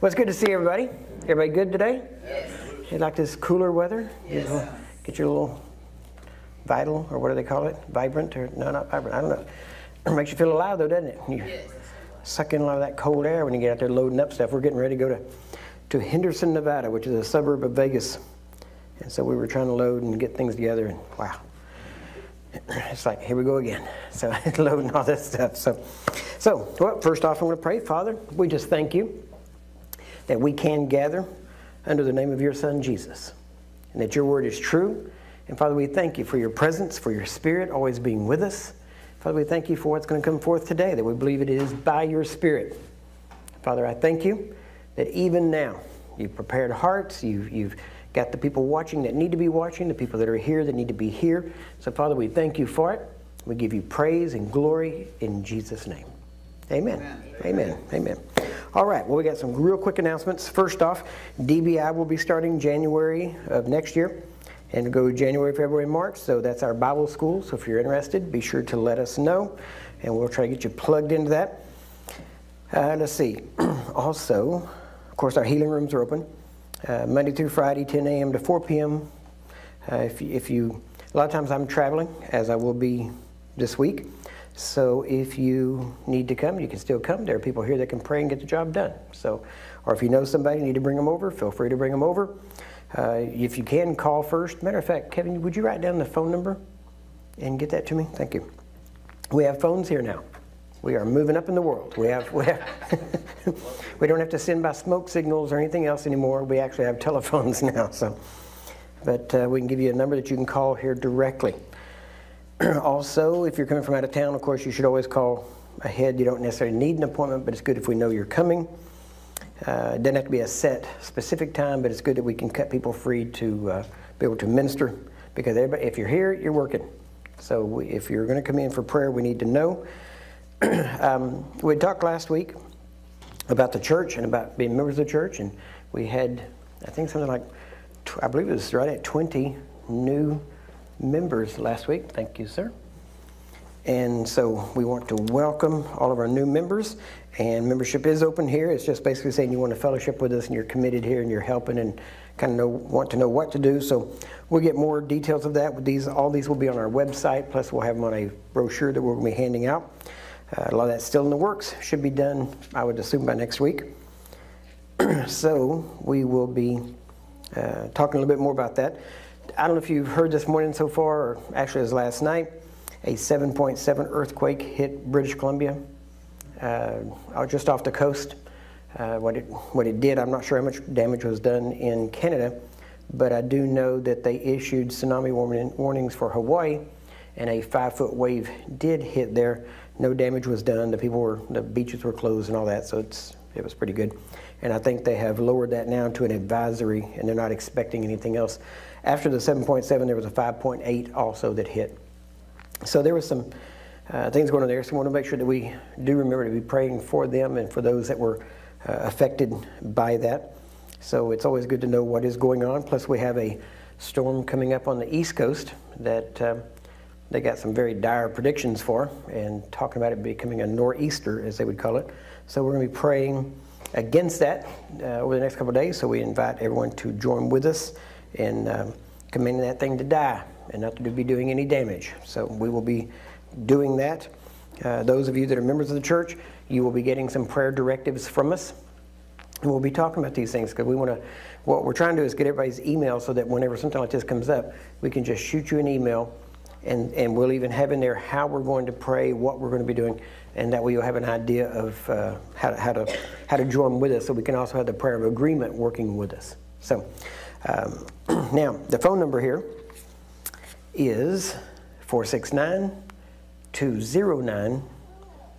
Well, it's good to see everybody. Everybody good today? Yes. You like this cooler weather? Yes. Get your little vital, or what do they call it? Vibrant, or no, not vibrant. I don't know. It makes you feel alive, though, doesn't it? You Yes. suck in a lot of that cold air when you get out there loading up stuff. We're getting ready to go to, to Henderson, Nevada, which is a suburb of Vegas. And so we were trying to load and get things together, and wow. It's like, here we go again. So loading all this stuff. So, so well, first off, I'm going to pray. Father, we just thank you that we can gather under the name of your Son, Jesus, and that your word is true. And Father, we thank you for your presence, for your spirit always being with us. Father, we thank you for what's going to come forth today, that we believe it is by your spirit. Father, I thank you that even now you've prepared hearts, you've, you've got the people watching that need to be watching, the people that are here that need to be here. So, Father, we thank you for it. We give you praise and glory in Jesus' name. Amen. Amen. Amen. All right, well, we got some real quick announcements. First off, DBI will be starting January of next year and go January, February, March. So that's our Bible school. So if you're interested, be sure to let us know and we'll try to get you plugged into that. Uh, let's see. also, of course, our healing rooms are open uh, Monday through Friday, 10 a.m. to 4 p.m. Uh, if, if you, a lot of times I'm traveling, as I will be this week. So if you need to come, you can still come. There are people here that can pray and get the job done. So, or if you know somebody, you need to bring them over, feel free to bring them over. Uh, if you can, call first. Matter of fact, Kevin, would you write down the phone number and get that to me? Thank you. We have phones here now. We are moving up in the world. We have, we have we don't have to send by smoke signals or anything else anymore. We actually have telephones now. So, but uh, we can give you a number that you can call here directly. also, if you're coming from out of town, of course, you should always call ahead. You don't necessarily need an appointment, but it's good if we know you're coming. Uh, it doesn't have to be a set specific time, but it's good that we can cut people free to uh, be able to minister because if you're here, you're working. So we, if you're going to come in for prayer, we need to know. um, we talked last week about the church and about being members of the church, and we had, I think, something like, I believe it was right at 20 new members last week. Thank you, sir. And so we want to welcome all of our new members. And membership is open here. It's just basically saying you want to fellowship with us and you're committed here and you're helping and kind of know, want to know what to do. So we'll get more details of that. With these, all these will be on our website. Plus, we'll have them on a brochure that we're going to be handing out. Uh, a lot of that's still in the works. Should be done, I would assume, by next week. so we will be uh, talking a little bit more about that. I don't know if you've heard this morning so far, or actually it was last night, a 7.7 earthquake hit British Columbia, uh, just off the coast. Uh, what, it, what it did, I'm not sure how much damage was done in Canada, but I do know that they issued tsunami warning, warnings for Hawaii, and a five foot wave did hit there. No damage was done. The people were, the beaches were closed and all that, so it's, it was pretty good. And I think they have lowered that now to an advisory, and they're not expecting anything else. After the 7.7, there was a 5.8 also that hit. So there was some uh, things going on there. So we want to make sure that we do remember to be praying for them and for those that were uh, affected by that. So it's always good to know what is going on. Plus, we have a storm coming up on the East Coast that uh, they got some very dire predictions for, and talking about it becoming a nor'easter, as they would call it. So we're going to be praying against that uh, over the next couple days. So we invite everyone to join with us in um, commanding that thing to die and not to be doing any damage. So we will be doing that. Uh, those of you that are members of the church, you will be getting some prayer directives from us. And we'll be talking about these things because we want to, what we're trying to do is get everybody's email so that whenever something like this comes up, we can just shoot you an email and, and we'll even have in there how we're going to pray, what we're going to be doing, and that way you'll have an idea of uh, how, to, how, to, how to join with us so we can also have the prayer of agreement working with us. So, um, now, the phone number here is 469 209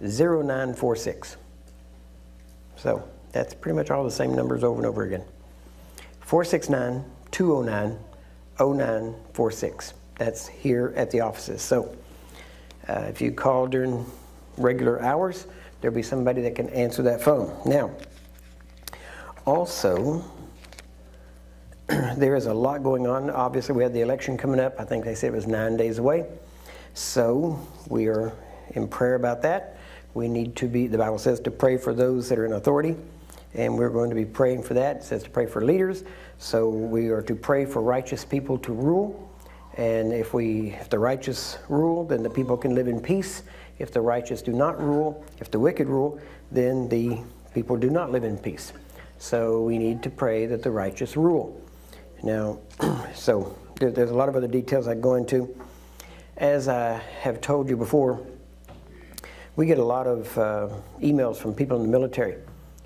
0946. So, that's pretty much all the same numbers over and over again. 469 209 0946. That's here at the offices. So, uh, if you call during regular hours, there'll be somebody that can answer that phone. Now, also, there is a lot going on. Obviously, we had the election coming up. I think they said it was nine days away. So, we are in prayer about that. We need to be, the Bible says, to pray for those that are in authority and we're going to be praying for that. It says to pray for leaders, so we are to pray for righteous people to rule. And if we, if the righteous rule, then the people can live in peace. If the righteous do not rule, if the wicked rule, then the people do not live in peace. So we need to pray that the righteous rule. Now, so there, there's a lot of other details I go into. As I have told you before, we get a lot of uh, emails from people in the military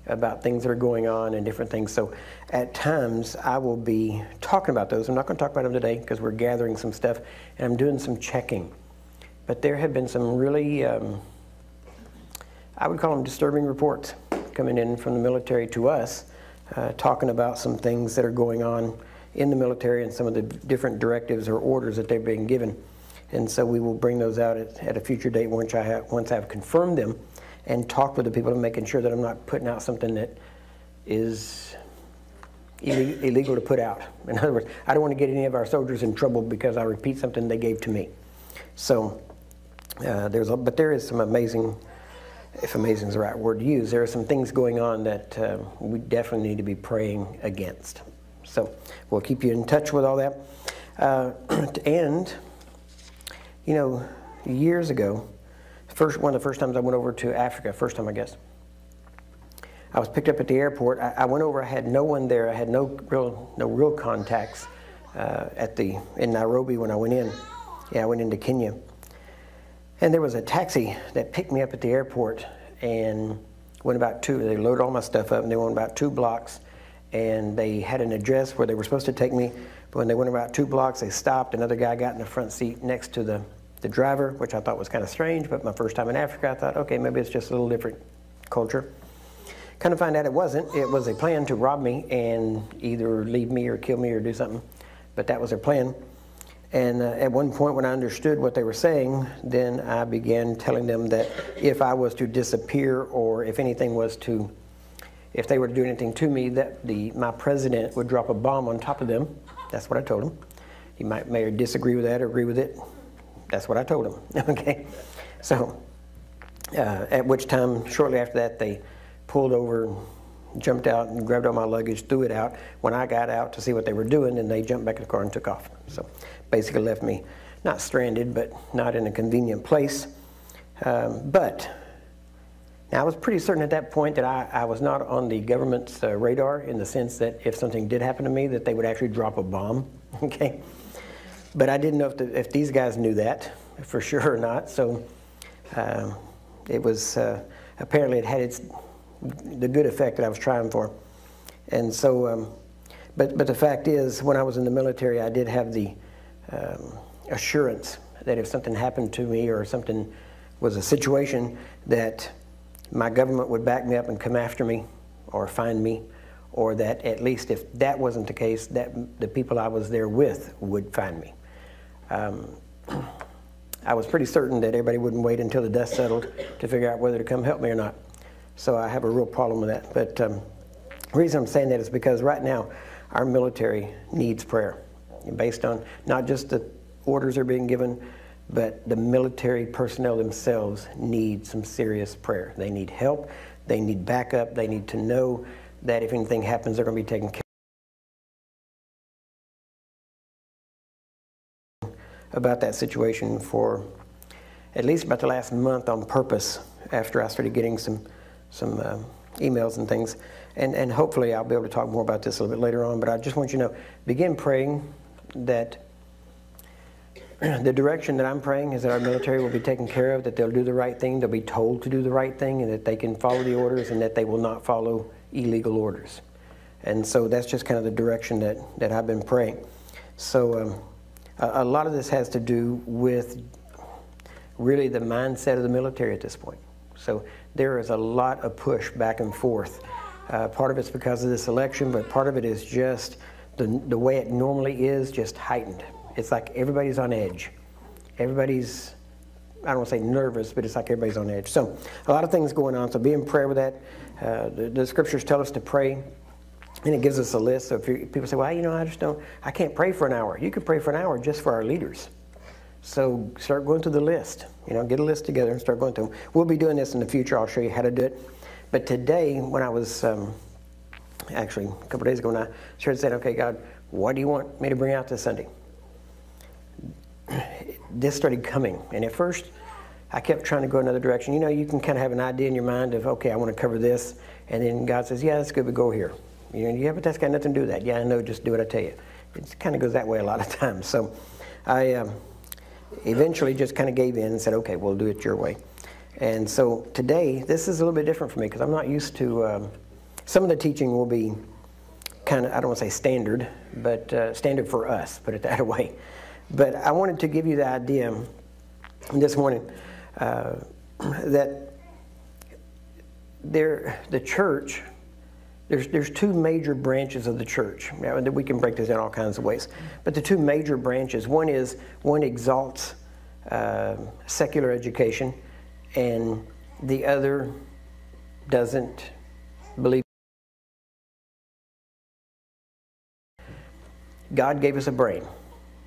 about things that are going on and different things. So at times I will be talking about those. I'm not going to talk about them today because we're gathering some stuff and I'm doing some checking. But there have been some really, um, I would call them disturbing reports coming in from the military to us, uh, talking about some things that are going on in the military and some of the different directives or orders that they've been given. And so we will bring those out at, at a future date once I have, once I've confirmed them and talk with the people and making sure that I'm not putting out something that is illegal to put out. In other words, I don't want to get any of our soldiers in trouble because I repeat something they gave to me. So uh, there's, a, but there is some amazing, if amazing is the right word to use, there are some things going on that uh, we definitely need to be praying against. So we'll keep you in touch with all that. Uh, and, you know, years ago, First, one of the first times I went over to Africa, first time I guess. I was picked up at the airport. I, I went over. I had no one there. I had no real, no real contacts uh, at the in Nairobi when I went in. Yeah, I went into Kenya, and there was a taxi that picked me up at the airport and went about two. They loaded all my stuff up and they went about two blocks, and they had an address where they were supposed to take me. But when they went about two blocks, they stopped. Another guy got in the front seat next to the the driver, which I thought was kind of strange, but my first time in Africa, I thought, okay, maybe it's just a little different culture. Kind of find out it wasn't. It was a plan to rob me and either leave me or kill me or do something, but that was their plan. And uh, at one point, when I understood what they were saying, then I began telling them that if I was to disappear or if anything was to, if they were to do anything to me, that the my president would drop a bomb on top of them. That's what I told them. He might may or disagree with that or agree with it. That's what I told them. okay, so uh, at which time, shortly after that, they pulled over, jumped out, and grabbed all my luggage, threw it out. When I got out to see what they were doing, then they jumped back in the car and took off. So basically, left me not stranded, but not in a convenient place. Um, but now, I was pretty certain at that point that I, I was not on the government's uh, radar in the sense that if something did happen to me, that they would actually drop a bomb. Okay, but I didn't know if, the, if these guys knew that for sure or not. So um, it was uh, apparently it had its the good effect that I was trying for. And so, um, but but the fact is, when I was in the military, I did have the um, assurance that if something happened to me or something was a situation that my government would back me up and come after me or find me or that at least if that wasn't the case that the people I was there with would find me um, I was pretty certain that everybody wouldn't wait until the dust settled to figure out whether to come help me or not. So I have a real problem with that. But um, the reason I'm saying that is because right now our military needs prayer, based on not just the orders are being given, but the military personnel themselves need some serious prayer. They need help, they need backup, they need to know that if anything happens, they're going to be taken care of about that situation for at least about the last month on purpose after I started getting some, some uh, emails and things. And, and hopefully I'll be able to talk more about this a little bit later on, but I just want you to know, begin praying that the direction that I'm praying is that our military will be taken care of, that they'll do the right thing, they'll be told to do the right thing, and that they can follow the orders and that they will not follow illegal orders. And so that's just kind of the direction that, that I've been praying. So, um, a lot of this has to do with really the mindset of the military at this point. So there is a lot of push back and forth. Uh, part of it's because of this election, but part of it is just the, the way it normally is, just heightened. It's like everybody's on edge. Everybody's, I don't want to say nervous, but it's like everybody's on edge. So a lot of things going on. So be in prayer with that. Uh, the, the scriptures tell us to pray and it gives us a list. So if people say, well, you know, I just don't, I can't pray for an hour. You can pray for an hour just for our leaders. So start going through the list. You know, get a list together and start going through them. We'll be doing this in the future. I'll show you how to do it. But today, when I was um, actually a couple days ago, and I started saying, okay, God, what do you want me to bring out this Sunday? This started coming, and at first, I kept trying to go another direction. You know, you can kind of have an idea in your mind of, okay, I want to cover this, and then God says, yeah, that's good, but go here. You know, yeah, but that's got nothing to do with that. Yeah, I know, just do what I tell you. It kind of goes that way a lot of times. So I um, eventually just kind of gave in and said, okay, we'll do it your way. And so today, this is a little bit different for me because I'm not used to, um, some of the teaching will be kind of, I don't want to say standard, but uh, standard for us, put it that way. But I wanted to give you the idea this morning uh, that there, the church, there's, there's two major branches of the church. Now, we can break this in all kinds of ways. But the two major branches, one is, one exalts uh, secular education, and the other doesn't believe. God gave us a brain.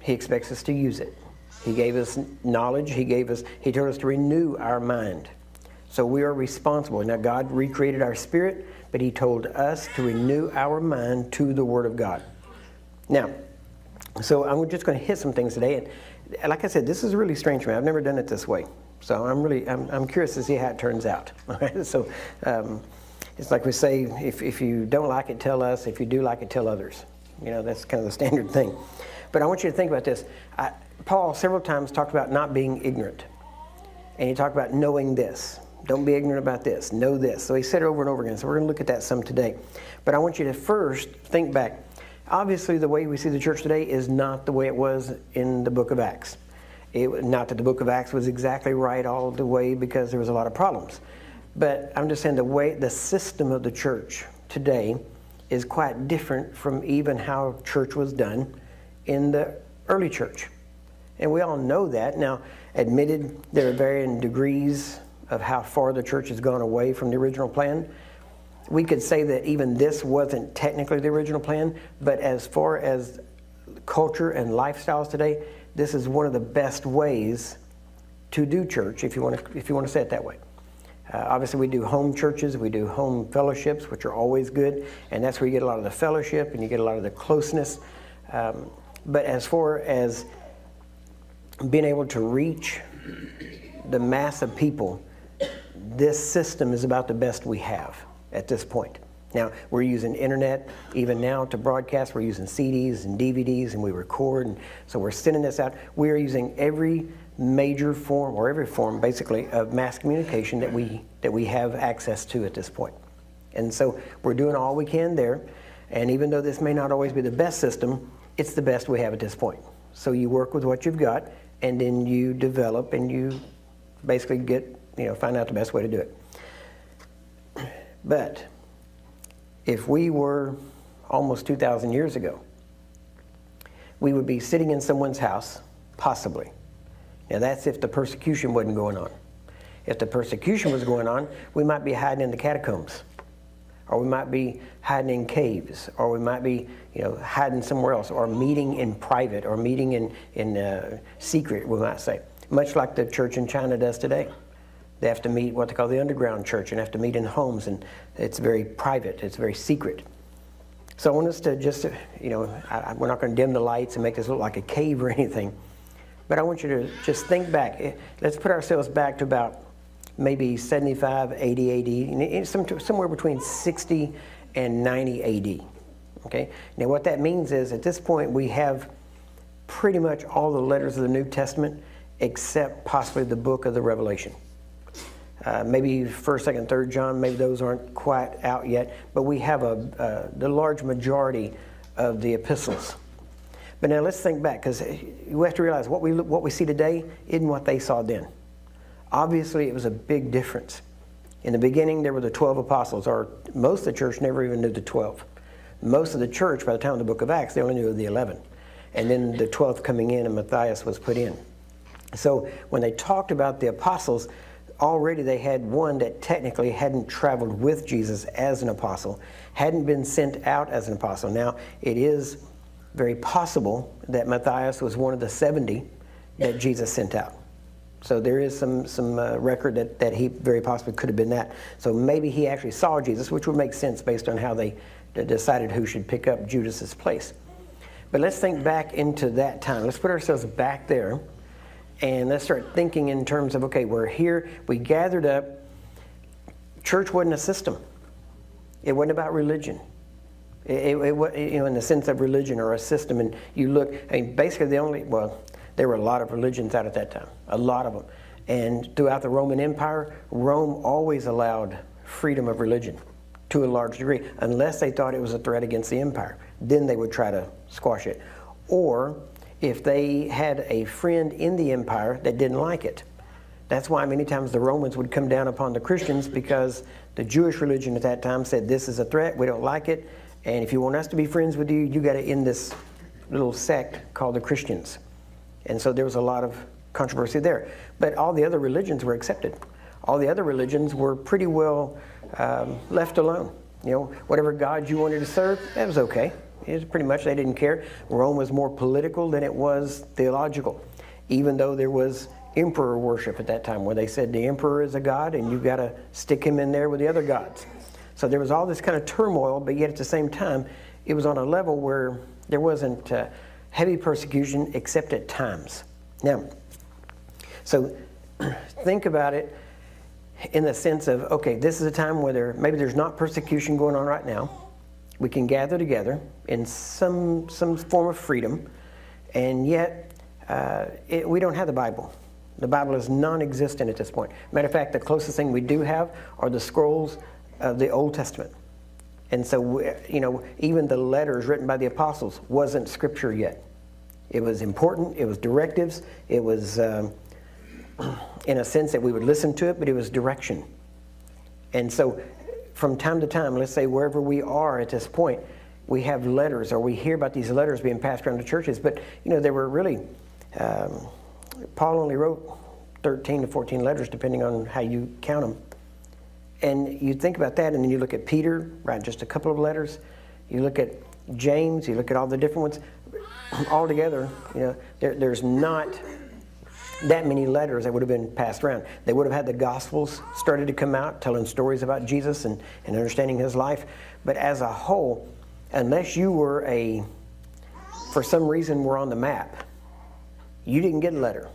He expects us to use it. He gave us knowledge. He gave us, he told us to renew our mind. So we are responsible. Now, God recreated our spirit, but He told us to renew our mind to the Word of God. Now, so I'm just going to hit some things today. And like I said, this is really strange for me. I've never done it this way. So I'm really, I'm, I'm curious to see how it turns out. All right? So um, it's like we say, if, if you don't like it, tell us. If you do like it, tell others. You know, that's kind of the standard thing. But I want you to think about this. I, Paul several times talked about not being ignorant. And he talked about knowing this. Don't be ignorant about this. Know this. So he said it over and over again. So we're going to look at that some today. But I want you to first think back. Obviously, the way we see the church today is not the way it was in the book of Acts. It, not that the book of Acts was exactly right all the way because there was a lot of problems. But I'm just saying the way, the system of the church today is quite different from even how church was done in the early church. And we all know that. Now, admitted, there are varying degrees of how far the church has gone away from the original plan. We could say that even this wasn't technically the original plan, but as far as culture and lifestyles today, this is one of the best ways to do church, if you want to, if you want to say it that way. Uh, obviously, we do home churches, we do home fellowships, which are always good, and that's where you get a lot of the fellowship and you get a lot of the closeness. Um, but as far as being able to reach the mass of people, this system is about the best we have at this point. Now, we're using internet even now to broadcast. We're using CDs and DVDs and we record. And so we're sending this out. We are using every major form or every form basically of mass communication that we, that we have access to at this point. And so we're doing all we can there. And even though this may not always be the best system, it's the best we have at this point. So you work with what you've got and then you develop and you basically get, you know, find out the best way to do it. But if we were almost 2,000 years ago, we would be sitting in someone's house, possibly. Now, that's if the persecution wasn't going on. If the persecution was going on, we might be hiding in the catacombs, or we might be hiding in caves, or we might be, you know, hiding somewhere else, or meeting in private, or meeting in, in uh, secret, we might say. Much like the church in China does today. They have to meet what they call the underground church and have to meet in homes, and it's very private, it's very secret. So I want us to just, you know, I, we're not going to dim the lights and make this look like a cave or anything, but I want you to just think back. Eh, let's put ourselves back to about maybe 75, 80 AD, somewhere between 60 and 90 AD. Okay? Now, what that means is at this point we have pretty much all the letters of the New Testament except possibly the book of the Revelation. Uh, maybe first, second, third John, maybe those aren't quite out yet, but we have a, uh, the large majority of the epistles. But now let's think back because we have to realize what we, what we see today isn't what they saw then. Obviously, it was a big difference. In the beginning, there were the 12 apostles, or most of the church never even knew the 12. Most of the church, by the time of the book of Acts, they only knew the 11. And then the 12th coming in, and Matthias was put in. So when they talked about the apostles, already they had one that technically hadn't traveled with Jesus as an apostle, hadn't been sent out as an apostle. Now, it is very possible that Matthias was one of the 70 that Jesus sent out. So there is some, some uh, record that, that he very possibly could have been that. So maybe he actually saw Jesus, which would make sense based on how they decided who should pick up Judas's place. But let's think back into that time. Let's put ourselves back there and let's start thinking in terms of okay, we're here, we gathered up. Church wasn't a system, it wasn't about religion. It, it, it, you know, in the sense of religion or a system, and you look, I mean, basically the only, well, there were a lot of religions out at that time, a lot of them. And throughout the Roman Empire, Rome always allowed freedom of religion to a large degree, unless they thought it was a threat against the empire. Then they would try to squash it. Or if they had a friend in the empire that didn't like it. That's why many times the Romans would come down upon the Christians because the Jewish religion at that time said, This is a threat, we don't like it, and if you want us to be friends with you, you got to end this little sect called the Christians. And so there was a lot of controversy there. But all the other religions were accepted. All the other religions were pretty well um, left alone. You know, whatever God you wanted to serve, that was okay. It was pretty much they didn't care. Rome was more political than it was theological, even though there was emperor worship at that time, where they said the emperor is a god and you've got to stick him in there with the other gods. So there was all this kind of turmoil, but yet at the same time, it was on a level where there wasn't uh, heavy persecution except at times. Now, so think about it in the sense of okay, this is a time where there, maybe there's not persecution going on right now. We can gather together in some some form of freedom, and yet uh, it, we don't have the Bible. The Bible is non-existent at this point. Matter of fact, the closest thing we do have are the scrolls of the Old Testament. And so, you know, even the letters written by the apostles wasn't scripture yet. It was important. It was directives. It was um, in a sense that we would listen to it, but it was direction. And so, from time to time, let's say wherever we are at this point, we have letters, or we hear about these letters being passed around to churches. But you know, they were really um, Paul only wrote 13 to 14 letters, depending on how you count them. And you think about that, and then you look at Peter, right? Just a couple of letters. You look at James. You look at all the different ones. All together, you know, there, there's not that many letters that would have been passed around. They would have had the Gospels started to come out, telling stories about Jesus and, and understanding his life. But as a whole, unless you were a, for some reason, were on the map, you didn't get a letter.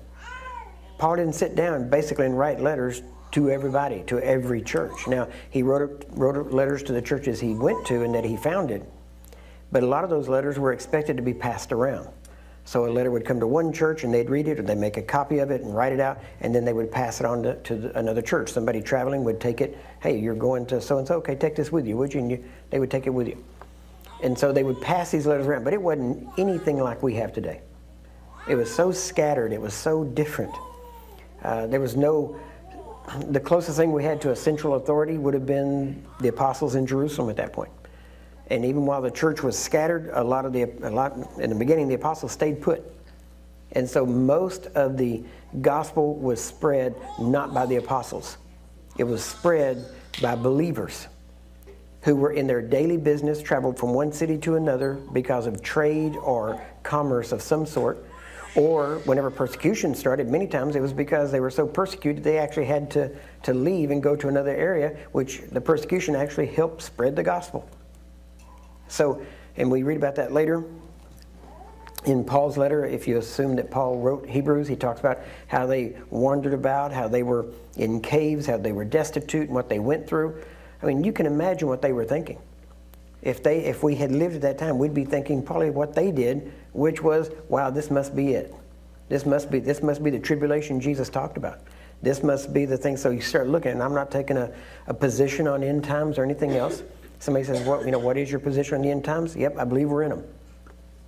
Paul didn't sit down basically and write letters to everybody, to every church. Now, he wrote, wrote letters to the churches he went to and that he founded, but a lot of those letters were expected to be passed around. So a letter would come to one church and they'd read it or they'd make a copy of it and write it out and then they would pass it on to, to another church. Somebody traveling would take it, hey, you're going to so and so, okay, take this with you, would you? And you, they would take it with you. And so they would pass these letters around, but it wasn't anything like we have today. It was so scattered, it was so different. Uh, there was no, the closest thing we had to a central authority would have been the apostles in Jerusalem at that point. And even while the church was scattered, a lot of the, a lot, in the beginning, the apostles stayed put. And so most of the gospel was spread not by the apostles, it was spread by believers who were in their daily business, traveled from one city to another because of trade or commerce of some sort or whenever persecution started, many times it was because they were so persecuted they actually had to, to leave and go to another area, which the persecution actually helped spread the gospel. So, and we read about that later in Paul's letter. If you assume that Paul wrote Hebrews, he talks about how they wandered about, how they were in caves, how they were destitute, and what they went through. I mean, you can imagine what they were thinking. If they, if we had lived at that time, we'd be thinking probably what they did which was, wow, this must be it. This must be, this must be the tribulation Jesus talked about. This must be the thing. So you start looking, and I'm not taking a, a position on end times or anything else. Somebody says, what, you know, what is your position on the end times? Yep, I believe we're in them.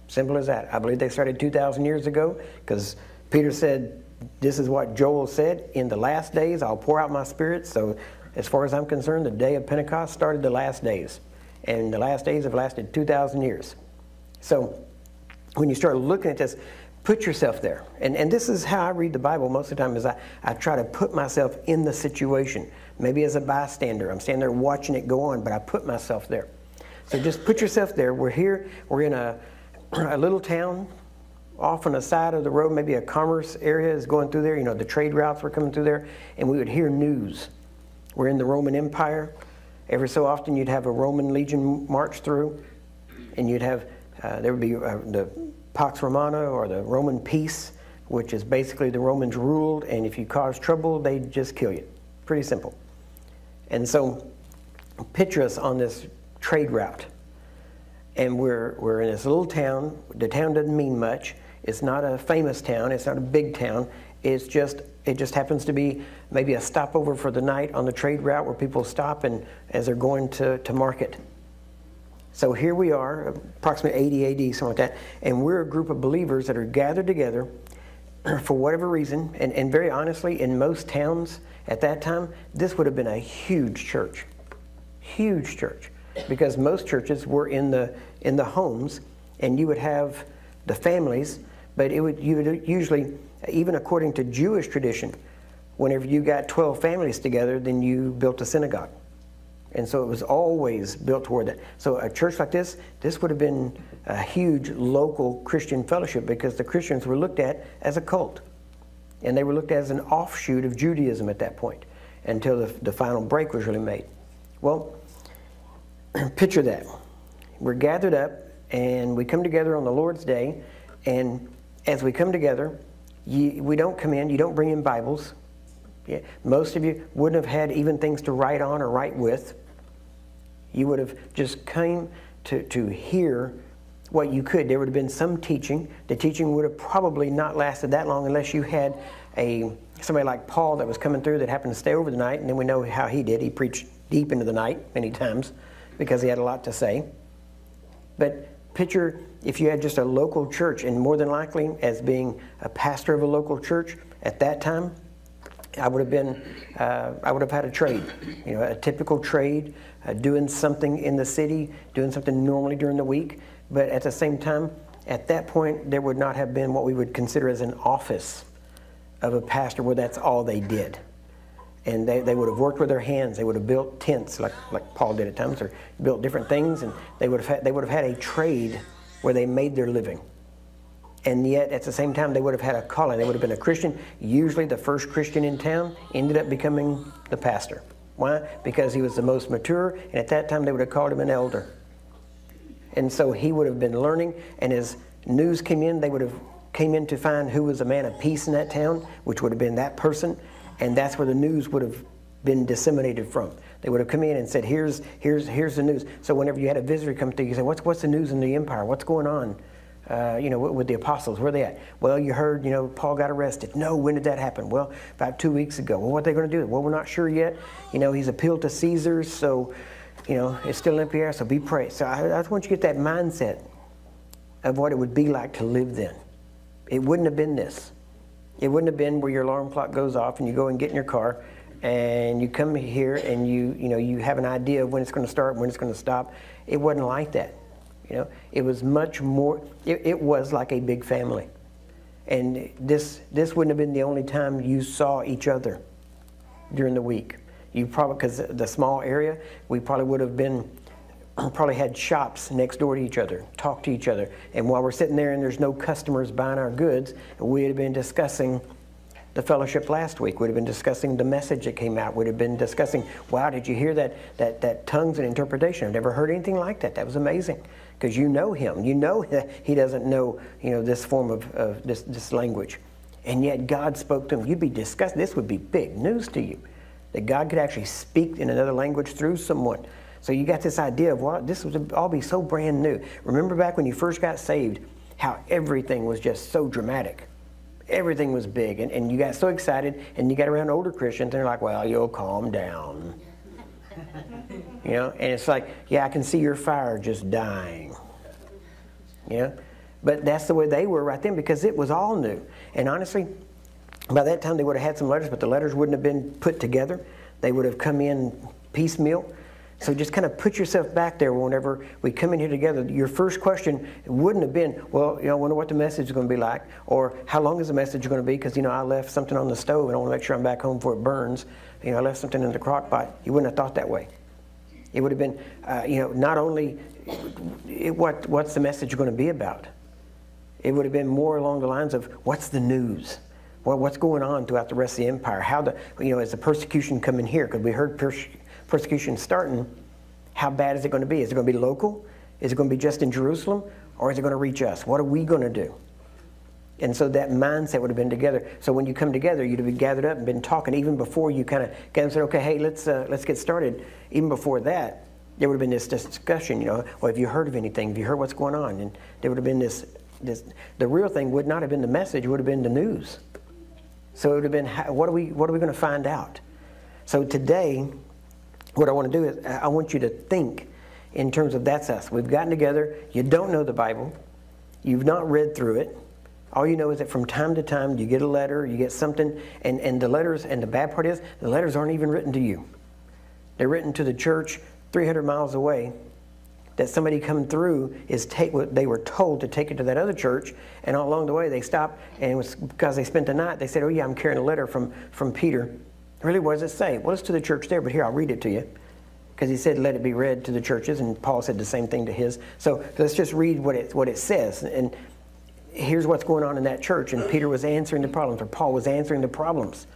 Simple as that. I believe they started 2,000 years ago because Peter said, this is what Joel said, in the last days I'll pour out my spirit. So as far as I'm concerned, the day of Pentecost started the last days. And the last days have lasted 2,000 years. So when you start looking at this, put yourself there. And, and this is how I read the Bible most of the time is I, I try to put myself in the situation. Maybe as a bystander. I'm standing there watching it go on, but I put myself there. So just put yourself there. We're here, we're in a, a little town off on the side of the road, maybe a commerce area is going through there. You know, the trade routes were coming through there, and we would hear news. We're in the Roman Empire. every so often you'd have a Roman legion march through, and you'd have, uh, there would be uh, the Pax Romana or the Roman peace, which is basically the Romans ruled, and if you caused trouble, they'd just kill you. Pretty simple. And so, picture us on this trade route. And we're, we're in this little town. The town doesn't mean much. It's not a famous town. It's not a big town. It's just it just happens to be maybe a stopover for the night on the trade route where people stop and as they're going to, to market. So here we are, approximately 80 AD, something like that, and we're a group of believers that are gathered together for whatever reason. And, and very honestly, in most towns at that time, this would have been a huge church, huge church, because most churches were in the in the homes, and you would have the families, but it would you would usually even according to Jewish tradition, whenever you got 12 families together, then you built a synagogue. And so it was always built toward that. So a church like this, this would have been a huge local Christian fellowship because the Christians were looked at as a cult. And they were looked at as an offshoot of Judaism at that point until the, the final break was really made. Well, picture that. We're gathered up and we come together on the Lord's Day. And as we come together, you, we don't come in, you don't bring in Bibles. Yeah, most of you wouldn't have had even things to write on or write with. You would have just came to, to hear what you could. There would have been some teaching. The teaching would have probably not lasted that long unless you had a somebody like Paul that was coming through that happened to stay over the night, and then we know how he did. He preached deep into the night many times because he had a lot to say. But picture if you had just a local church, and more than likely, as being a pastor of a local church at that time, I would have been, uh, I would have had a trade, you know, a typical trade, uh, doing something in the city, doing something normally during the week. But at the same time, at that point, there would not have been what we would consider as an office of a pastor where that's all they did. And they, they would have worked with their hands. They would have built tents like, like Paul did at times, or built different things, and they would have had, they would have had a trade where they made their living. And yet, at the same time, they would have had a calling. They would have been a Christian. Usually, the first Christian in town ended up becoming the pastor. Why? Because he was the most mature, and at that time, they would have called him an elder. And so he would have been learning, and as news came in, they would have came in to find who was a man of peace in that town, which would have been that person, and that's where the news would have been disseminated from. They would have come in and said, "Here's here's here's the news." So whenever you had a visitor come through, you say, "What's what's the news in the empire? What's going on?" Uh, you know, with the apostles, where are they at? Well, you heard, you know, Paul got arrested. No, when did that happen? Well, about two weeks ago. Well, what are they going to do? Well, we're not sure yet. You know, he's appealed to Caesar, so, you know, it's still in the air, so be prayed. So I, I just want you to get that mindset of what it would be like to live then. It wouldn't have been this. It wouldn't have been where your alarm clock goes off and you go and get in your car and you come here and you you know you have an idea of when it's going to start, when it's going to stop. It wasn't like that. You know, it was much more. It, it was like a big family, and this this wouldn't have been the only time you saw each other during the week. You probably because the small area, we probably would have been probably had shops next door to each other, talk to each other, and while we're sitting there and there's no customers buying our goods, we'd have been discussing the fellowship last week. We'd have been discussing the message that came out. We'd have been discussing, wow, did you hear that, that, that tongues and interpretation? I've never heard anything like that. That was amazing. Because you know him. You know he doesn't know, you know, this form of, of this, this language. And yet God spoke to him. You'd be disgusted. This would be big news to you. That God could actually speak in another language through someone. So you got this idea of, well, this would all be so brand new. Remember back when you first got saved, how everything was just so dramatic everything was big. And, and you got so excited, and you got around older Christians, and they're like, well, you'll calm down. You know, and it's like, yeah, I can see your fire just dying. You know? But that's the way they were right then because it was all new. And honestly, by that time they would have had some letters, but the letters wouldn't have been put together. They would have come in piecemeal. So just kind of put yourself back there whenever we come in here together. Your first question wouldn't have been, well, you know, I wonder what the message is going to be like, or how long is the message going to be? Because, you know, I left something on the stove and I want to make sure I'm back home before it burns. You know, I left something in the crock pot. You wouldn't have thought that way. It would have been, uh, you know, not only it, what, what's the message going to be about? It would have been more along the lines of what's the news? Well, what's going on throughout the rest of the empire? How the, you know, is the persecution coming here? Because we heard pers- persecution starting, how bad is it going to be? Is it going to be local? Is it going to be just in Jerusalem? Or is it going to reach us? What are we going to do? And so that mindset would have been together. So when you come together, you'd have been gathered up and been talking even before you kind of get and said, okay, hey, let's, uh, let's get started. Even before that, there would have been this discussion, you know, well, have you heard of anything? Have you heard what's going on? And there would have been this, this the real thing would not have been the message, it would have been the news. So it would have been, what are we, what are we going to find out? So today, what I want to do is I want you to think in terms of that's us. We've gotten together. You don't know the Bible. You've not read through it. All you know is that from time to time you get a letter, you get something, and, and the letters, and the bad part is, the letters aren't even written to you. They're written to the church 300 miles away. That somebody come through is take what they were told to take it to that other church, and all along the way they stopped, and was because they spent the night. They said, "Oh yeah, I'm carrying a letter from from Peter." Really, what does it say? Well, it's to the church there, but here I'll read it to you because he said, "Let it be read to the churches," and Paul said the same thing to his. So let's just read what it what it says, and here's what's going on in that church. And Peter was answering the problems, or Paul was answering the problems.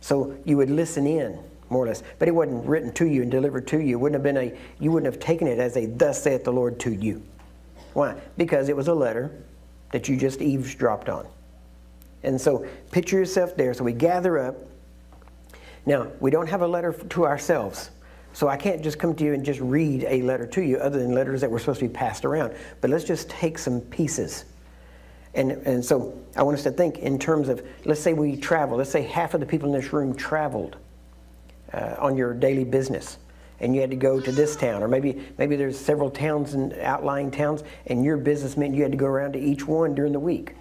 So you would listen in, more or less. But it wasn't written to you and delivered to you. It wouldn't have been a, you wouldn't have taken it as a thus saith the Lord to you. Why? Because it was a letter that you just eavesdropped on. And so picture yourself there. So we gather up. Now, we don't have a letter to ourselves. So I can't just come to you and just read a letter to you other than letters that were supposed to be passed around. But let's just take some pieces and, and so I want us to think in terms of, let's say we travel, let's say half of the people in this room traveled uh, on your daily business and you had to go to this town, or maybe maybe there's several towns and outlying towns, and your business meant you had to go around to each one during the week.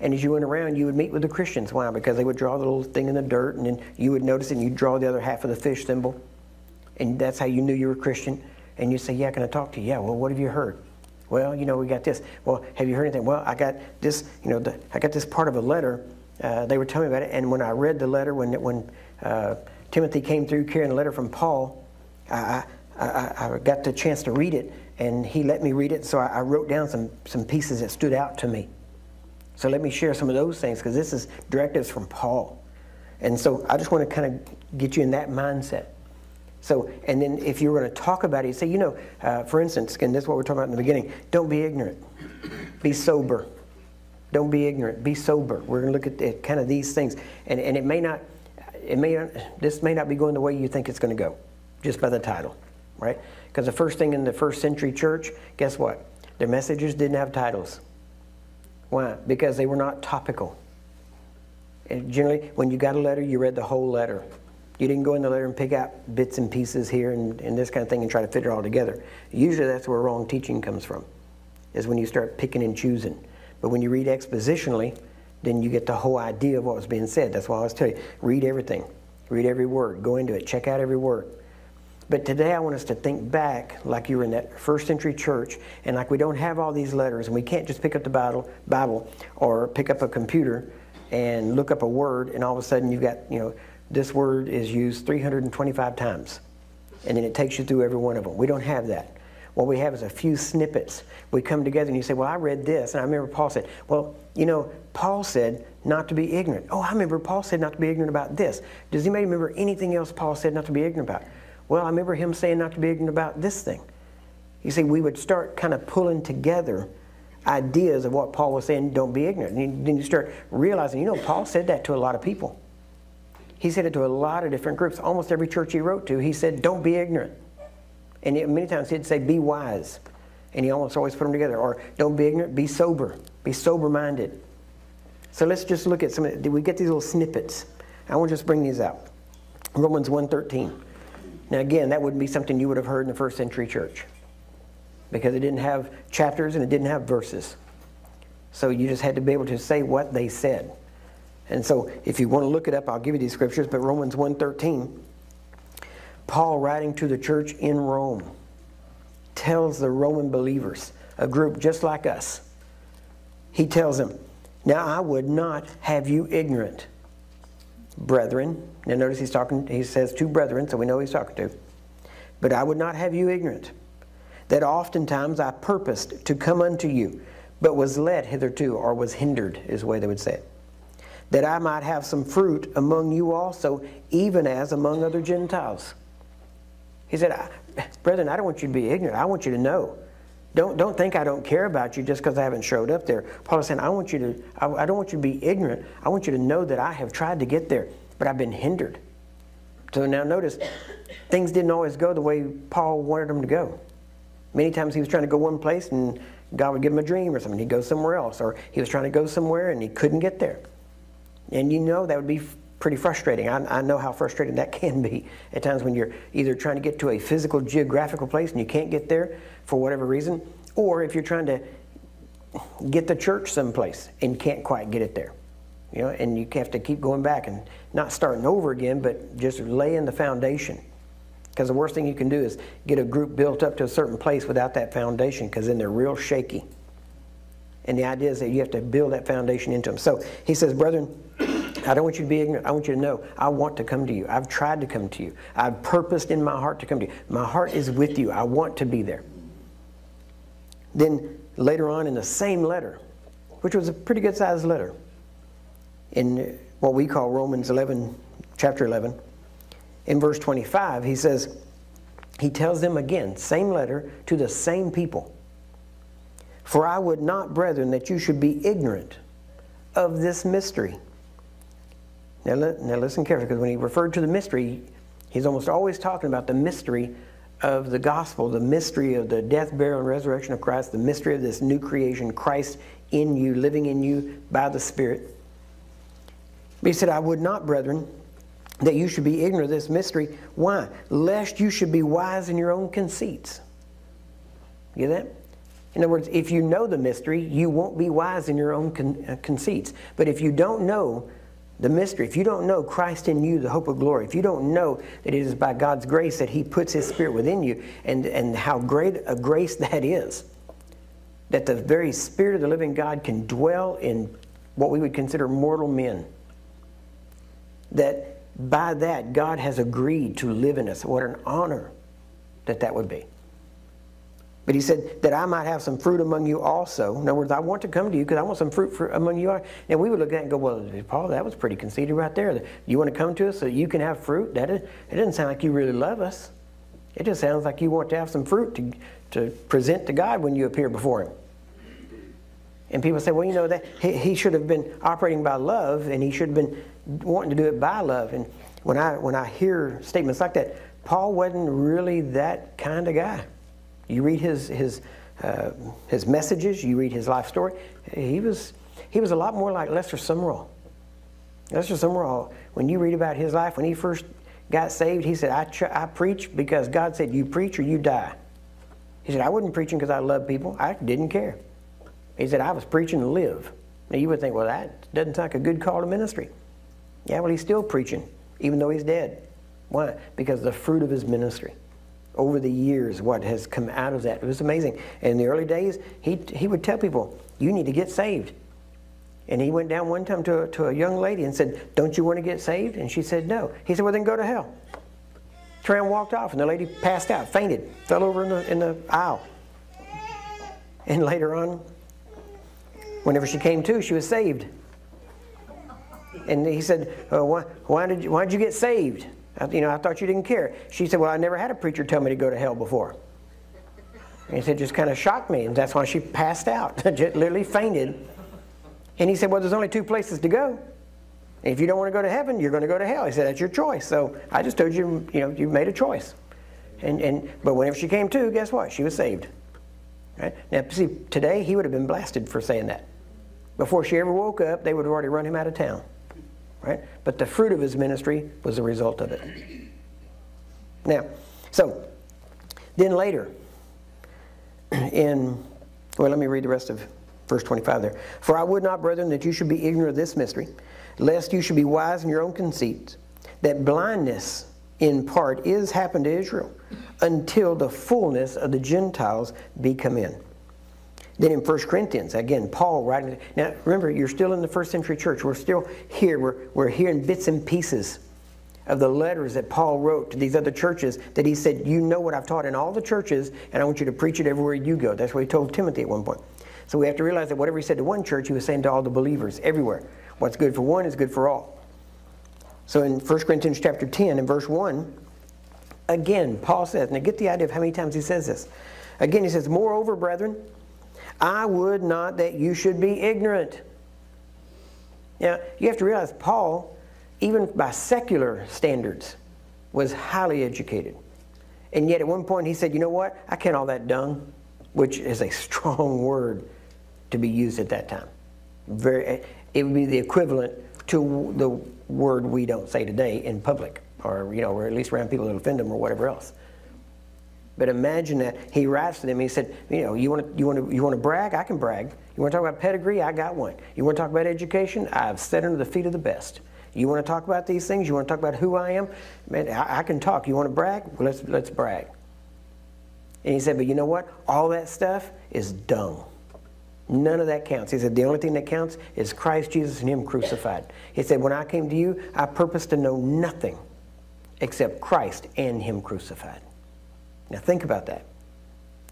And as you went around, you would meet with the Christians. Why? Because they would draw the little thing in the dirt, and then you would notice it, and you'd draw the other half of the fish symbol, and that's how you knew you were a Christian. And you say, "Yeah, can I talk to you?" Yeah. Well, what have you heard? Well, you know, we got this. Well, have you heard anything? Well, I got this, you know, the, I got this part of a letter. Uh, they were telling me about it. And when I read the letter, when, when uh, Timothy came through carrying a letter from Paul, I, I, I, got the chance to read it, and he let me read it. So I, I wrote down some, some pieces that stood out to me. So let me share some of those things because this is directives from Paul. And so I just want to kind of get you in that mindset. So, and then if you were going to talk about it, you say, you know, uh, for instance, and this is what we're talking about in the beginning, don't be ignorant. Be sober. Don't be ignorant. Be sober. We're going to look at, at kind of these things. And, and it may not, it may not, this may not be going the way you think it's going to go, just by the title, right? Because the first thing in the first century church, guess what? Their messages didn't have titles. Why? Because they were not topical. And generally, when you got a letter, you read the whole letter. You didn't go in the letter and pick out bits and pieces here and, and this kind of thing and try to fit it all together. Usually that's where wrong teaching comes from, is when you start picking and choosing. But when you read expositionally, then you get the whole idea of what was being said. That's why I was telling you, read everything. Read every word. Go into it. Check out every word. But today I want us to think back like you were in that first century church and like we don't have all these letters and we can't just pick up the Bible, Bible or pick up a computer and look up a word and all of a sudden you've got, you know, this word is used 325 times. And then it takes you through every one of them. We don't have that. What we have is a few snippets. We come together and you say, Well, I read this. And I remember Paul said, Well, you know, Paul said not to be ignorant. Oh, I remember Paul said not to be ignorant about this. Does anybody remember anything else Paul said not to be ignorant about? Well, I remember him saying not to be ignorant about this thing. You see, we would start kind of pulling together ideas of what Paul was saying, don't be ignorant. And then you start realizing, you know, Paul said that to a lot of people. He said it to a lot of different groups. Almost every church he wrote to, he said, Don't be ignorant. And many times he'd say, Be wise. And he almost always put them together. Or, Don't be ignorant, be sober. Be sober minded. So let's just look at some. of Did we get these little snippets? I want to just bring these out. Romans 1.13. Now, again, that wouldn't be something you would have heard in the first century church because it didn't have chapters and it didn't have verses. So you just had to be able to say what they said. And so if you want to look it up, I'll give you these scriptures, but Romans 1.13, Paul writing to the church in Rome tells the Roman believers, a group just like us, he tells them, Now I would not have you ignorant, brethren. Now notice he's talking, he says two brethren, so we know he's talking to. But I would not have you ignorant, that oftentimes I purposed to come unto you, but was led hitherto, or was hindered, is the way they would say it that I might have some fruit among you also, even as among other Gentiles. He said, Brethren, I don't want you to be ignorant. I want you to know. Don't, don't think I don't care about you just because I haven't showed up there. Paul is saying, I want you to, I, I don't want you to be ignorant. I want you to know that I have tried to get there, but I've been hindered. So now notice, things didn't always go the way Paul wanted them to go. Many times he was trying to go one place and God would give him a dream or something. He'd go somewhere else. Or he was trying to go somewhere and he couldn't get there. And you know that would be pretty frustrating. I, I, know how frustrating that can be at times when you're either trying to get to a physical, geographical place and you can't get there for whatever reason, or if you're trying to get the church someplace and can't quite get it there. You know, and you have to keep going back and not starting over again, but just laying the foundation. Because the worst thing you can do is get a group built up to a certain place without that foundation, because then they're real shaky. And the idea is that you have to build that foundation into them. So he says, Brethren, I don't want you to be ignorant. I want you to know I want to come to you. I've tried to come to you. I've purposed in my heart to come to you. My heart is with you. I want to be there. Then later on in the same letter, which was a pretty good sized letter, in what we call Romans 11, chapter 11, in verse 25, he says, he tells them again, same letter to the same people. For I would not, brethren, that you should be ignorant of this mystery now, now listen carefully, because when he referred to the mystery, he's almost always talking about the mystery of the gospel, the mystery of the death, burial, and resurrection of Christ, the mystery of this new creation, Christ in you, living in you by the Spirit. But he said, I would not, brethren, that you should be ignorant of this mystery. Why? Lest you should be wise in your own conceits. You get that? In other words, if you know the mystery, you won't be wise in your own con- uh, conceits. But if you don't know the mystery, if you don't know Christ in you, the hope of glory, if you don't know that it is by God's grace that He puts His Spirit within you, and, and how great a grace that is, that the very Spirit of the living God can dwell in what we would consider mortal men, that by that God has agreed to live in us. What an honor that that would be. But he said that I might have some fruit among you also. In other words, I want to come to you because I want some fruit for, among you. And we would look at it and go, well, Paul, that was pretty conceited right there. You want to come to us so you can have fruit? That is, it doesn't sound like you really love us. It just sounds like you want to have some fruit to, to present to God when you appear before him. And people say, well, you know, that he, he should have been operating by love and he should have been wanting to do it by love. And when I, when I hear statements like that, Paul wasn't really that kind of guy. You read his, his, uh, his messages, you read his life story. He was, he was a lot more like Lester Sumrall. Lester Sumrall, when you read about his life, when he first got saved, he said, I, I preach because God said, you preach or you die. He said, I wasn't preaching because I love people. I didn't care. He said, I was preaching to live. Now you would think, well, that doesn't sound like a good call to ministry. Yeah, well, he's still preaching, even though he's dead. Why? Because the fruit of his ministry over the years what has come out of that. It was amazing. In the early days, he, he would tell people, you need to get saved. And he went down one time to a, to a young lady and said, don't you want to get saved? And she said, no. He said, well, then go to hell. Turned walked off, and the lady passed out, fainted, fell over in the, in the aisle. And later on, whenever she came to, she was saved. And he said, uh, why, why, did you, why did you get saved? You know, I thought you didn't care. She said, Well, I never had a preacher tell me to go to hell before. And he said, just kind of shocked me. And that's why she passed out, literally fainted. And he said, Well, there's only two places to go. If you don't want to go to heaven, you're going to go to hell. He said, That's your choice. So I just told you, you know, you made a choice. And, and, but whenever she came to, guess what? She was saved. Right? Now, see, today he would have been blasted for saying that. Before she ever woke up, they would have already run him out of town right? But the fruit of his ministry was a result of it. Now, so then later, in, well, let me read the rest of verse 25 there. For I would not, brethren, that you should be ignorant of this mystery, lest you should be wise in your own conceits, that blindness in part is happened to Israel until the fullness of the Gentiles be come in. Then in 1 Corinthians, again, Paul writing. Now, remember, you're still in the first century church. We're still here. We're, we're hearing bits and pieces of the letters that Paul wrote to these other churches that he said, You know what I've taught in all the churches, and I want you to preach it everywhere you go. That's what he told Timothy at one point. So we have to realize that whatever he said to one church, he was saying to all the believers everywhere. What's good for one is good for all. So in 1 Corinthians chapter 10 and verse 1, Again, Paul says, now get the idea of how many times he says this. Again, he says, Moreover, brethren, I would not that you should be ignorant. Now, you have to realize Paul, even by secular standards, was highly educated. And yet at one point he said, You know what? I can't all that dung, which is a strong word to be used at that time. Very, it would be the equivalent to the word we don't say today in public, or, you know, or at least around people that offend them or whatever else. But imagine that he writes to them. He said, "You know, you want to you want to you want to brag? I can brag. You want to talk about pedigree? I got one. You want to talk about education? I've set under the feet of the best. You want to talk about these things? You want to talk about who I am? Man, I, I can talk. You want to brag? Well, let's let's brag." And he said, "But you know what? All that stuff is dung. None of that counts." He said, "The only thing that counts is Christ Jesus and Him crucified." He said, "When I came to you, I purposed to know nothing except Christ and Him crucified." Now think about that.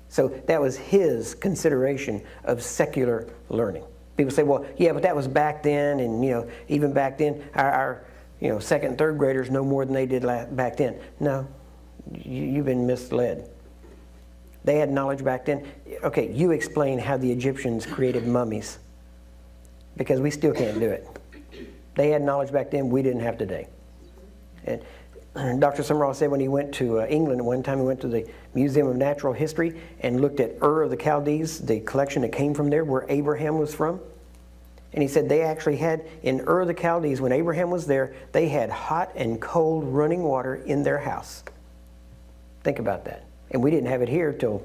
So that was his consideration of secular learning. People say, well, yeah, but that was back then, and you know, even back then, our, our you know, second and third graders know more than they did back then. No, you, have been misled. They had knowledge back then. Okay, you explain how the Egyptians created mummies, because we still can't do it. They had knowledge back then we didn't have today. And Dr. Sumrall said when he went to uh, England one time, he went to the Museum of Natural History and looked at Ur of the Chaldees, the collection that came from there, where Abraham was from. And he said they actually had, in Ur of the Chaldees, when Abraham was there, they had hot and cold running water in their house. Think about that. And we didn't have it here till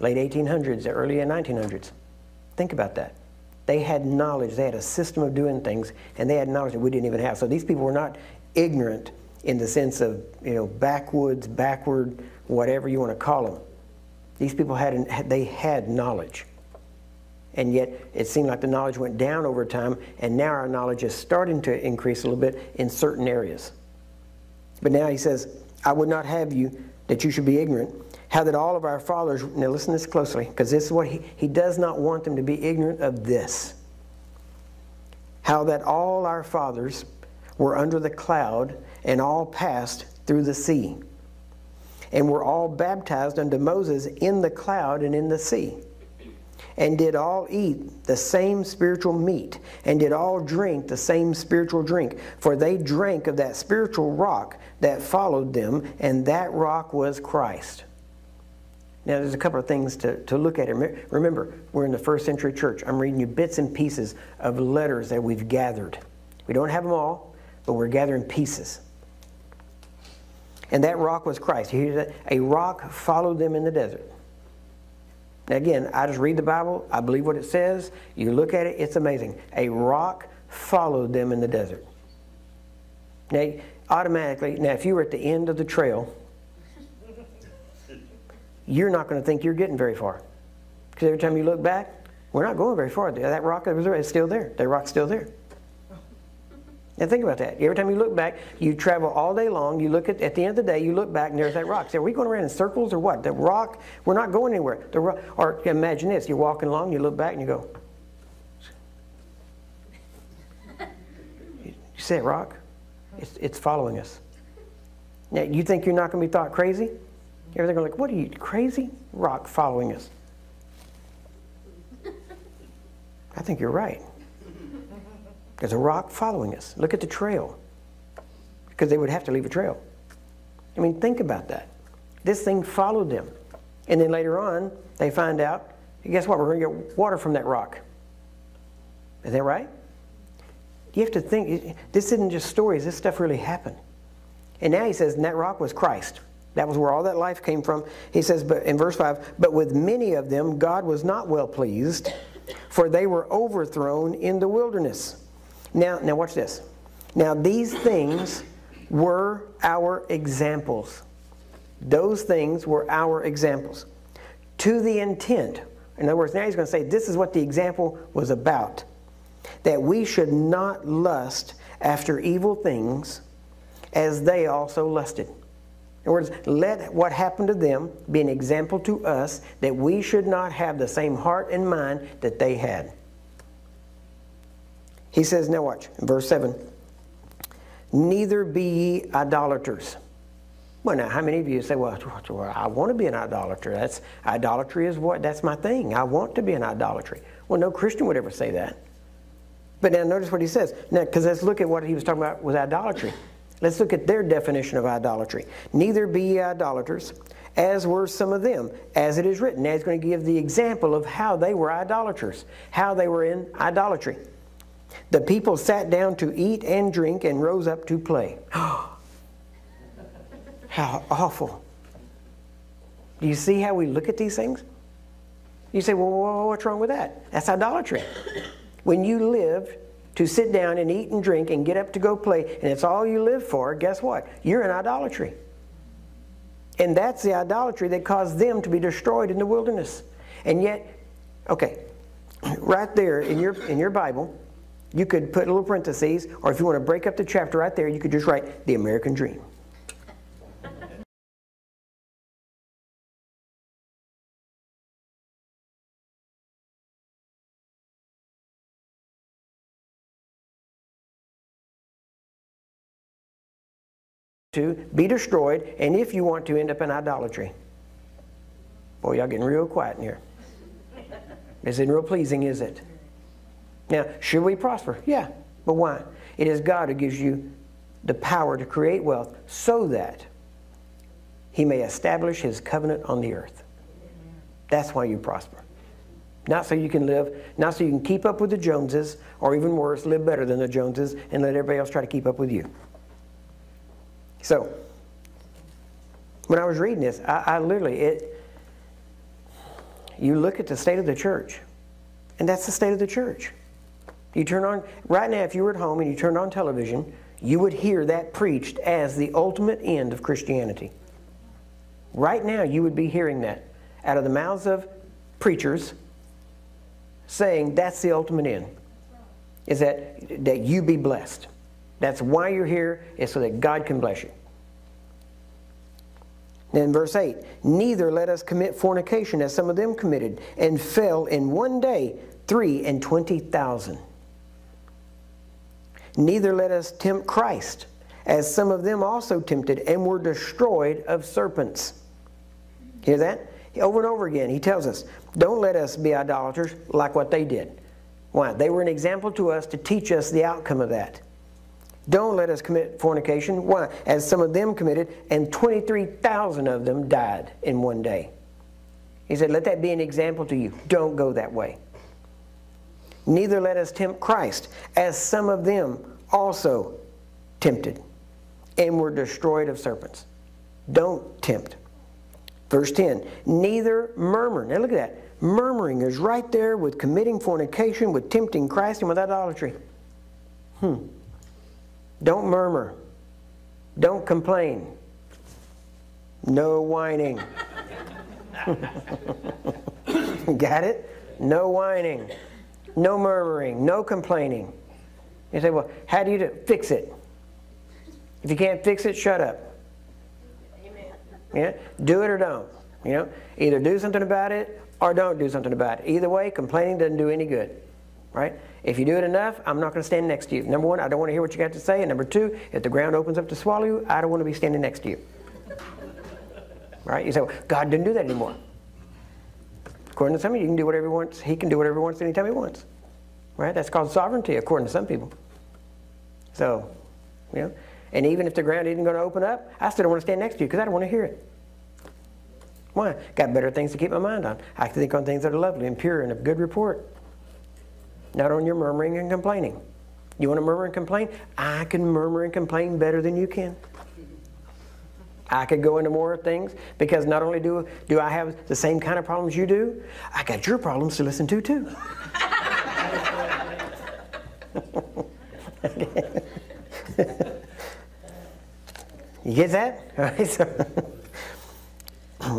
late 1800s, early 1900s. Think about that. They had knowledge, they had a system of doing things, and they had knowledge that we didn't even have. So these people were not ignorant in the sense of, you know, backwoods, backward, whatever you want to call them. These people had, they had knowledge. And yet it seemed like the knowledge went down over time, and now our knowledge is starting to increase a little bit in certain areas. But now he says, I would not have you that you should be ignorant. How that all of our fathers, now listen to this closely, because this is what he, he does not want them to be ignorant of this. How that all our fathers were under the cloud and all passed through the sea, and were all baptized unto Moses in the cloud and in the sea, and did all eat the same spiritual meat, and did all drink the same spiritual drink, for they drank of that spiritual rock that followed them, and that rock was Christ. Now, there's a couple of things to, to look at. here. Remember, we're in the first century church. I'm reading you bits and pieces of letters that we've gathered. We don't have them all, but we're gathering pieces. And that rock was Christ. A rock followed them in the desert. Now, again, I just read the Bible. I believe what it says. You look at it, it's amazing. A rock followed them in the desert. Now, automatically, now, if you were at the end of the trail, you're not going to think you're getting very far. Because every time you look back, we're not going very far. That rock is still there. That rock's still there. Now think about that. Every time you look back, you travel all day long. You look at at the end of the day, you look back and there's that rock. So are we going around in circles or what? The rock, we're not going anywhere. The rock, or imagine this: you're walking along, you look back and you go. You see that rock? It's, it's following us. Now you think you're not going to be thought crazy? Everything going like, what are you crazy? Rock following us. I think you're right. There's a rock following us. Look at the trail. Because they would have to leave a trail. I mean, think about that. This thing followed them. And then later on, they find out, guess what? We're going to get water from that rock. Is that right? You have to think, this isn't just stories, this stuff really happened. And now he says, and that rock was Christ. That was where all that life came from. He says, but in verse 5, but with many of them God was not well pleased, for they were overthrown in the wilderness. Now, now watch this. Now these things were our examples. Those things were our examples. To the intent, in other words, now he's going to say this is what the example was about. That we should not lust after evil things as they also lusted. In other words, let what happened to them be an example to us that we should not have the same heart and mind that they had. He says, now watch, verse 7 Neither be ye idolaters. Well, now, how many of you say, well, I want to be an idolater? That's idolatry is what? That's my thing. I want to be an idolatry. Well, no Christian would ever say that. But now notice what he says. Now, because let's look at what he was talking about with idolatry. Let's look at their definition of idolatry. Neither be ye idolaters, as were some of them, as it is written. Now he's going to give the example of how they were idolaters, how they were in idolatry. The people sat down to eat and drink and rose up to play. how awful. Do you see how we look at these things? You say, well, what's wrong with that? That's idolatry. When you live to sit down and eat and drink and get up to go play, and it's all you live for, guess what? You're in idolatry. And that's the idolatry that caused them to be destroyed in the wilderness. And yet, okay, right there in your, in your Bible, you could put little parentheses, or if you want to break up the chapter right there, you could just write the American Dream. to be destroyed, and if you want to end up in idolatry. Boy, y'all getting real quiet in here. Isn't real pleasing, is it? Now, should we prosper? Yeah. But why? It is God who gives you the power to create wealth so that He may establish His covenant on the earth. That's why you prosper. Not so you can live, not so you can keep up with the Joneses, or even worse, live better than the Joneses and let everybody else try to keep up with you. So, when I was reading this, I, I literally, it, you look at the state of the church, and that's the state of the church. You turn on, right now, if you were at home and you turned on television, you would hear that preached as the ultimate end of Christianity. Right now, you would be hearing that out of the mouths of preachers saying that's the ultimate end. Is that, that you be blessed. That's why you're here, is so that God can bless you. Then verse 8, neither let us commit fornication as some of them committed, and fell in one day three and twenty thousand. Neither let us tempt Christ, as some of them also tempted, and were destroyed of serpents. Hear that? Over and over again, he tells us, don't let us be idolaters like what they did. Why? They were an example to us to teach us the outcome of that. Don't let us commit fornication. Why? As some of them committed, and 23,000 of them died in one day. He said, Let that be an example to you. Don't go that way. Neither let us tempt Christ, as some of them also tempted and were destroyed of serpents. Don't tempt. Verse 10 Neither murmur. Now look at that. Murmuring is right there with committing fornication, with tempting Christ, and with idolatry. Hmm. Don't murmur. Don't complain. No whining. Got it? No whining. No murmuring. No complaining. You say, well, how do you do Fix it. If you can't fix it, shut up. Amen. Yeah? Do it or don't. You know, either do something about it or don't do something about it. Either way, complaining doesn't do any good. Right? If you do it enough, I'm not going to stand next to you. Number one, I don't want to hear what you got to say. And number two, if the ground opens up to swallow you, I don't want to be standing next to you. Right? You say, well, God didn't do that anymore. According to some you can do whatever he wants. He can do whatever he wants anytime he wants. Right? That's called sovereignty, according to some people. So, you know, and even if the ground isn't going to open up, I still don't want to stand next to you because I don't want to hear it. Why? Got better things to keep my mind on. I can think on things that are lovely and pure and of good report not on your murmuring and complaining. You want to murmur and complain? I can murmur and complain better than you can. I could go into more things because not only do, do I have the same kind of problems you do, I got your problems to listen to too. you get that? All right, so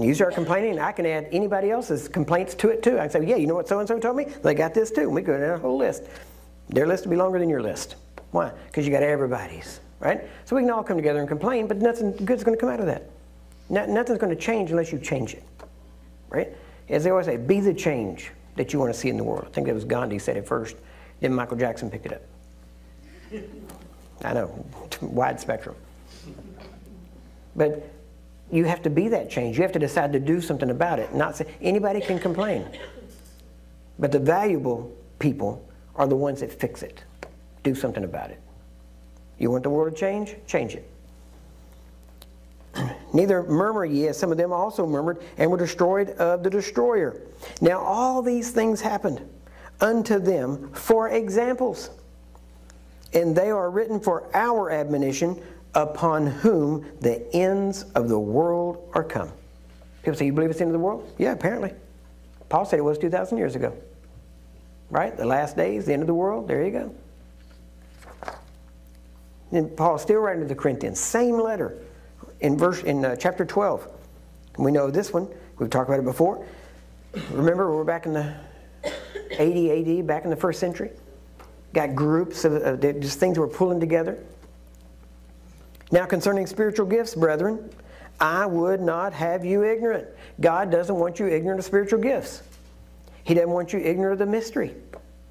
you start complaining, I can add anybody else's complaints to it too. I can say, yeah, you know what so and so told me? They got this too. We go down a whole list. Their list will be longer than your list. Why? Because you got everybody's, right? So we can all come together and complain, but nothing good's going to come out of that. No, nothing's going to change unless you change it, right? As they always say, be the change that you want to see in the world. I think it was Gandhi said it first. Then Michael Jackson picked it up. I know, wide spectrum. But you have to be that change. You have to decide to do something about it. Not say anybody can complain, but the valuable people are the ones that fix it. Do something about it. You want the world to change? Change it. Neither murmur ye, as some of them also murmured, and were destroyed of the destroyer. Now all these things happened unto them for examples, and they are written for our admonition, upon whom the ends of the world are come. People say, You believe it's the end of the world? Yeah, apparently. Paul said it was 2,000 years ago. Right? The last days, the end of the world. There you go. And Paul still writing to the Corinthians, same letter in verse in uh, chapter 12. We know this one. We've talked about it before. Remember, we're back in the 80 AD, back in the first century. Got groups of uh, just things were pulling together. Now, concerning spiritual gifts, brethren, I would not have you ignorant. God doesn't want you ignorant of spiritual gifts. He doesn't want you ignorant of the mystery,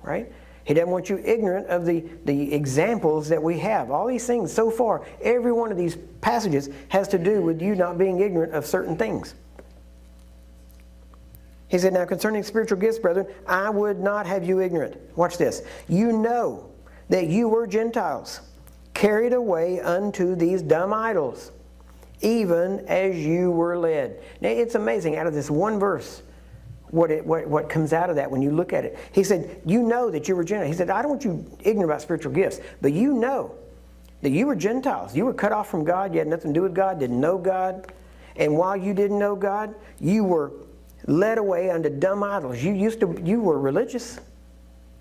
right? He doesn't want you ignorant of the, the examples that we have. All these things so far, every one of these passages has to do with you not being ignorant of certain things. He said, Now concerning spiritual gifts, brethren, I would not have you ignorant. Watch this. You know that you were Gentiles carried away unto these dumb idols, even as you were led. Now, it's amazing out of this one verse what, it, what, what comes out of that when you look at it. He said, You know that you were Gentiles. He said, I don't want you ignorant about spiritual gifts, but you know that you were Gentiles. You were cut off from God. You had nothing to do with God, didn't know God. And while you didn't know God, you were led away unto dumb idols. You used to you were religious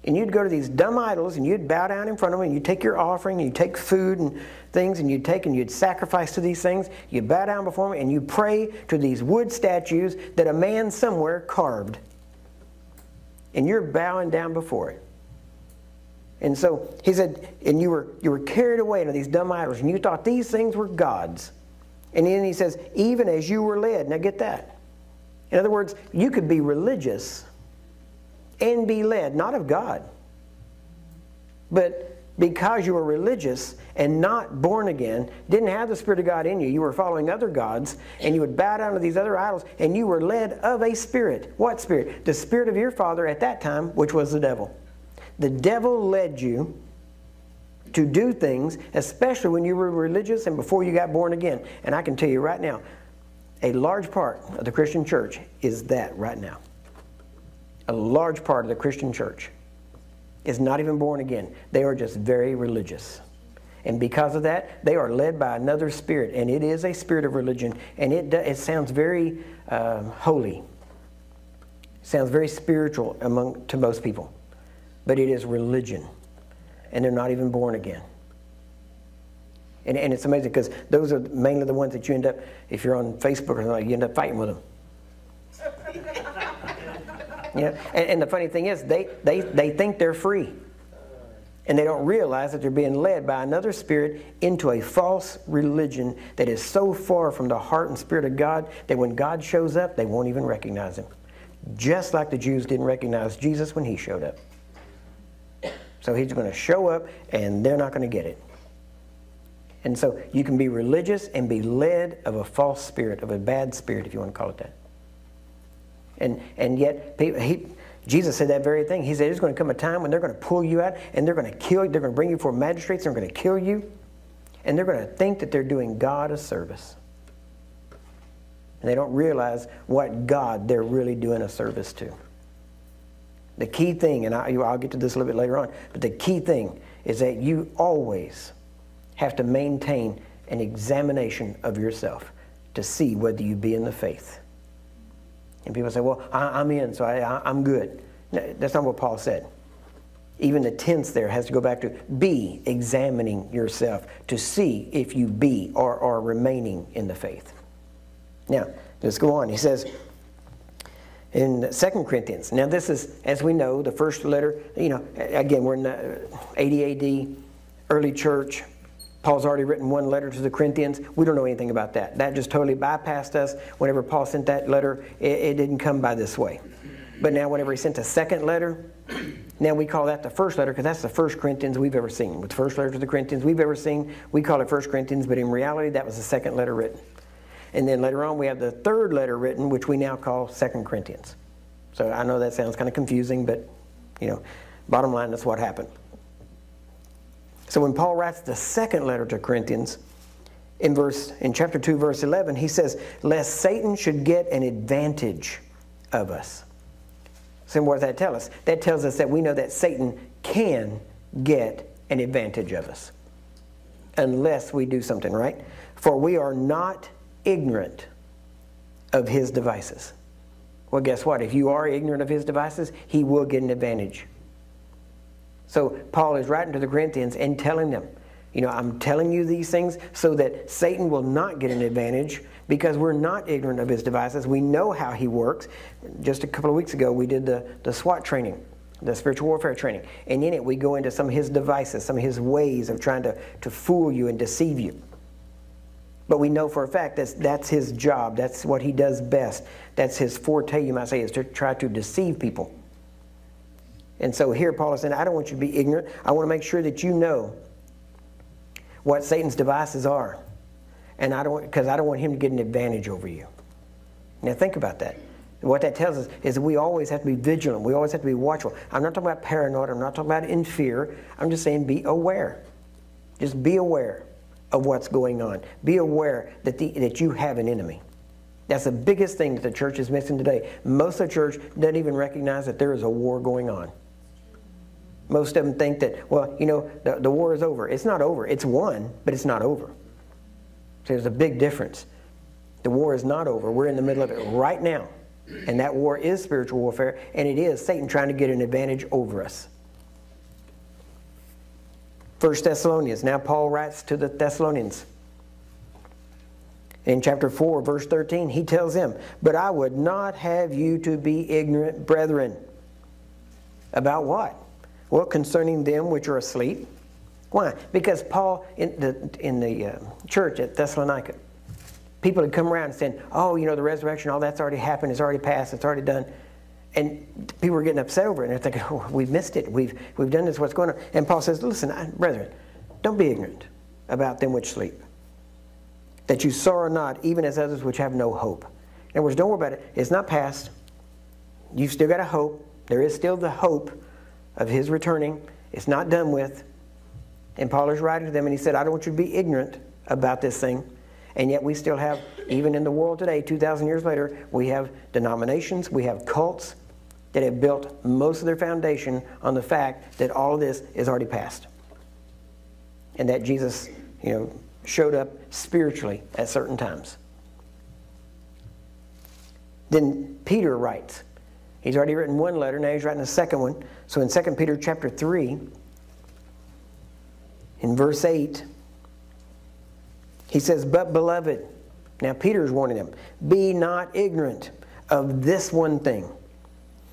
and you'd go to these dumb idols and you'd bow down in front of them and you'd take your offering and you'd take food and things and you'd take and you'd sacrifice to these things. You'd bow down before them and you pray to these wood statues that a man somewhere carved. And you're bowing down before it. And so he said, and you were you were carried away into these dumb idols, and you thought these things were gods. And then he says, even as you were led. Now get that. In other words, you could be religious and be led, not of God, but because you were religious and not born again, didn't have the Spirit of God in you, you were following other gods, and you would bow down to these other idols, and you were led of a spirit. What spirit? The spirit of your father at that time, which was the devil. The devil led you to do things, especially when you were religious and before you got born again. And I can tell you right now, a large part of the Christian church is that right now a large part of the Christian church is not even born again. They are just very religious. And because of that, they are led by another spirit, and it is a spirit of religion, and it, it sounds very uh, holy. It sounds very spiritual among, to most people, but it is religion, and they're not even born again. And, and it's amazing because those are mainly the ones that you end up, if you're on Facebook or something, you end up fighting with them. Yeah, and, and the funny thing is, they, they, they think they're free. And they don't realize that they're being led by another spirit into a false religion that is so far from the heart and spirit of God that when God shows up, they won't even recognize him. Just like the Jews didn't recognize Jesus when he showed up. So he's going to show up and they're not going to get it. And so you can be religious and be led of a false spirit, of a bad spirit, if you want to call it that. And, and yet, he, Jesus said that very thing. He said, There's going to come a time when they're going to pull you out and they're going to kill you. They're going to bring you before magistrates. And they're going to kill you. And they're going to think that they're doing God a service. And they don't realize what God they're really doing a service to. The key thing, and I, will get to this a little bit later on, but the key thing is that you always have to maintain an examination of yourself to see whether you be in the faith. And people say, well, I, am in, so I, am good. No, that's not what Paul said. Even the tense there has to go back to be examining yourself to see if you be or are remaining in the faith. Now, let's go on. He says in 2 Corinthians, now this is, as we know, the first letter, you know, again, we're in the 80 AD, early church, Paul's already written one letter to the Corinthians. We don't know anything about that. That just totally bypassed us. Whenever Paul sent that letter, it, it didn't come by this way. But now, whenever he sent a second letter, now we call that the first letter because that's the first Corinthians we've ever seen. With the first letter to the Corinthians we've ever seen, we call it First Corinthians, but in reality, that was the second letter written. And then later on, we have the third letter written, which we now call Second Corinthians. So I know that sounds kind of confusing, but, you know, bottom line, that's what happened. So when Paul writes the second letter to Corinthians, in verse in chapter 2 verse 11 he says lest satan should get an advantage of us. So what does that tell us? That tells us that we know that satan can get an advantage of us unless we do something right. For we are not ignorant of his devices. Well guess what? If you are ignorant of his devices he will get an advantage so paul is writing to the corinthians and telling them you know, I'm telling you these things so that Satan will not get an advantage because we're not ignorant of his devices. We know how he works. Just a couple of weeks ago, we did the, the SWAT training, the spiritual warfare training. And in it, we go into some of his devices, some of his ways of trying to, to fool you and deceive you. But we know for a fact that that's his job. That's what he does best. That's his forte, you might say, is to try to deceive people. And so here Paul is saying, I don't want you to be ignorant. I want to make sure that you know what Satan's devices are. And I don't because I don't want him to get an advantage over you. Now think about that. What that tells us is that we always have to be vigilant. We always have to be watchful. I'm not talking about paranoid. I'm not talking about in fear. I'm just saying be aware. Just be aware of what's going on. Be aware that, the, that you have an enemy. That's the biggest thing that the church is missing today. Most of the church doesn't even recognize that there is a war going on. Most of them think that, well, you know, the, the war is over. It's not over. It's won, but it's not over. So there's a big difference. The war is not over. We're in the middle of it right now. And that war is spiritual warfare, and it is Satan trying to get an advantage over us. First Thessalonians. Now Paul writes to the Thessalonians. In chapter 4, verse 13, he tells them, But I would not have you to be ignorant, brethren. About what? Well, concerning them which are asleep. Why? Because Paul, in the, in the uh, church at Thessalonica, people had come around and said, oh, you know, the resurrection, all that's already happened, it's already passed, it's already done. And people were getting upset over it, and they're thinking, oh, we've missed it. We've, we've done this, what's going on? And Paul says, listen, I, brethren, don't be ignorant about them which sleep, that you sorrow not, even as others which have no hope. In other words, don't worry about it. It's not past. You've still got a hope. There is still the hope of his returning. It's not done with. And Paul is writing to them, and he said, I don't want you to be ignorant about this thing. And yet we still have, even in the world today, 2,000 years later, we have denominations, we have cults that have built most of their foundation on the fact that all of this is already past. And that Jesus, you know, showed up spiritually at certain times. Then Peter writes, He's already written one letter, now he's writing a second one. So in 2 Peter chapter 3, in verse 8, he says, But beloved, now Peter is warning them, be not ignorant of this one thing,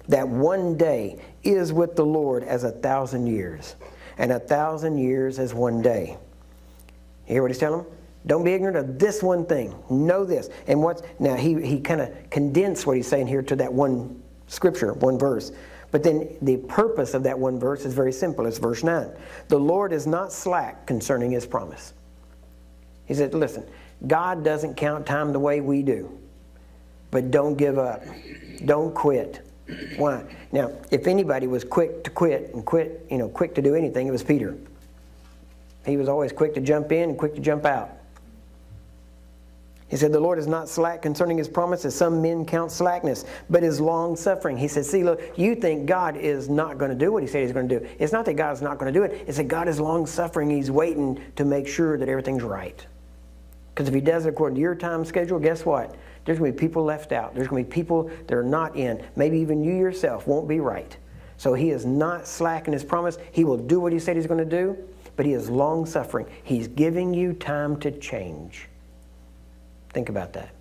that one day is with the Lord as a thousand years, and a thousand years as one day. You hear what he's telling them? Don't be ignorant of this one thing. Know this. And what's now he, he kind of condensed what he's saying here to that one scripture, one verse. But then the purpose of that one verse is very simple. It's verse 9. The Lord is not slack concerning his promise. He said, listen, God doesn't count time the way we do. But don't give up. Don't quit. Why? Now, if anybody was quick to quit and quit, you know, quick to do anything, it was Peter. He was always quick to jump in and quick to jump out. He said, The Lord is not slack concerning his promises. Some men count slackness, but is long suffering. He said, See, look, you think God is not going to do what he said he's going to do. It's not that God's not going to do it, it's that God is long suffering. He's waiting to make sure that everything's right. Because if he does it according to your time schedule, guess what? There's going to be people left out. There's going to be people that are not in. Maybe even you yourself won't be right. So he is not slack in his promise. He will do what he said he's going to do, but he is long suffering. He's giving you time to change. Think about that.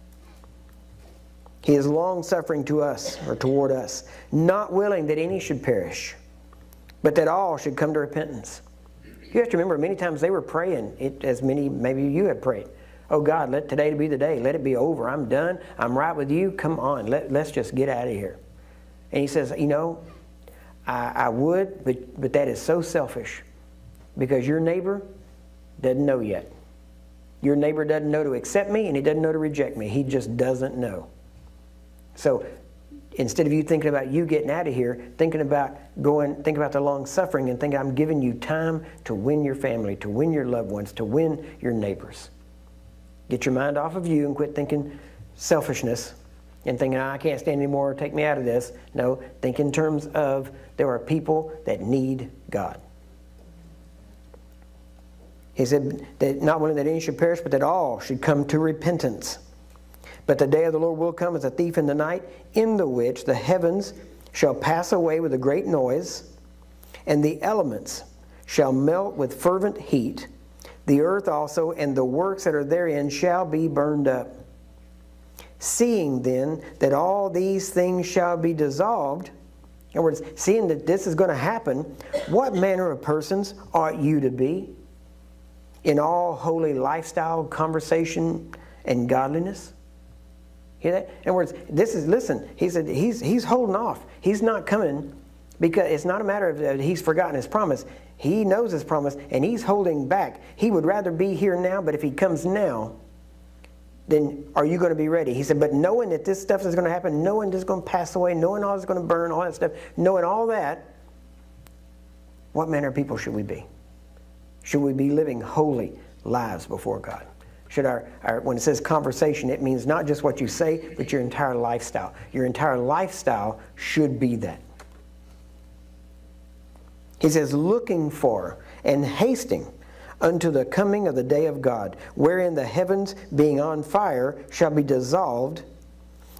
He is long suffering to us or toward us, not willing that any should perish, but that all should come to repentance. You have to remember, many times they were praying, it, as many maybe you have prayed. Oh God, let today be the day. Let it be over. I'm done. I'm right with you. Come on. Let, let's just get out of here. And he says, You know, I, I would, but, but that is so selfish because your neighbor doesn't know yet. Your neighbor doesn't know to accept me and he doesn't know to reject me. He just doesn't know. So instead of you thinking about you getting out of here, thinking about going, think about the long suffering and think I'm giving you time to win your family, to win your loved ones, to win your neighbors. Get your mind off of you and quit thinking selfishness and thinking, I can't stand anymore, take me out of this. No, think in terms of there are people that need God. He said that not only that any should perish, but that all should come to repentance. But the day of the Lord will come as a thief in the night, in the which the heavens shall pass away with a great noise, and the elements shall melt with fervent heat. The earth also and the works that are therein shall be burned up. Seeing then that all these things shall be dissolved, in other words, seeing that this is going to happen, what manner of persons ought you to be in all holy lifestyle, conversation, and godliness? Hear that? In words, this is listen. He said he's he's holding off. He's not coming because it's not a matter of uh, he's forgotten his promise. He knows his promise and he's holding back. He would rather be here now, but if he comes now, then are you going to be ready? He said, but knowing that this stuff is going to happen, knowing this is going to pass away, knowing all is going to burn, all that stuff, knowing all that, what manner of people should we be? Should we be living holy lives before God? Should our, our, when it says conversation, it means not just what you say, but your entire lifestyle. Your entire lifestyle should be that. He says, looking for and hasting unto the coming of the day of God, wherein the heavens being on fire shall be dissolved,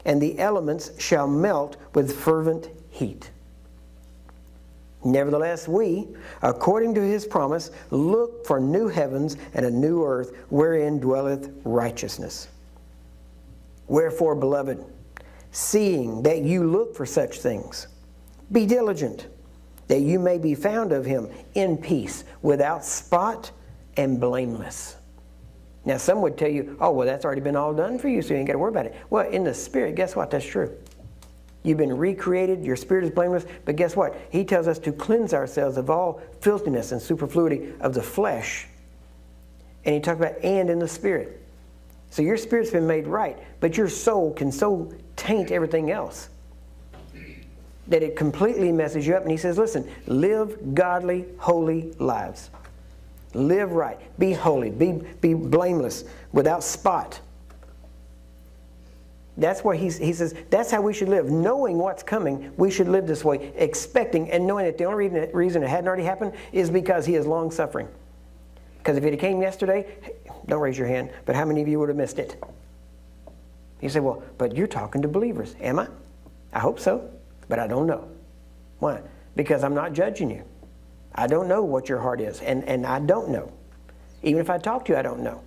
and the elements shall melt with fervent heat. Nevertheless, we, according to his promise, look for new heavens and a new earth wherein dwelleth righteousness. Wherefore, beloved, seeing that you look for such things, be diligent, that you may be found of him in peace, without spot and blameless. Now, some would tell you, oh, well, that's already been all done for you, so you ain't got to worry about it. Well, in the spirit, guess what? That's true. You've been recreated, your spirit is blameless, but guess what? He tells us to cleanse ourselves of all filthiness and superfluity of the flesh. And he talks about and in the spirit. So your spirit's been made right, but your soul can so taint everything else that it completely messes you up. And he says, listen, live godly, holy lives. Live right. Be holy. Be, be blameless, without spot. That's where he's, he says, that's how we should live. Knowing what's coming, we should live this way, expecting and knowing that the only reason, reason it hadn't already happened is because he is long suffering. Because if it came yesterday, don't raise your hand, but how many of you would have missed it? You say, well, but you're talking to believers. Am I? I hope so, but I don't know. Why? Because I'm not judging you. I don't know what your heart is, and, and I don't know. Even if I talk to you, I don't know.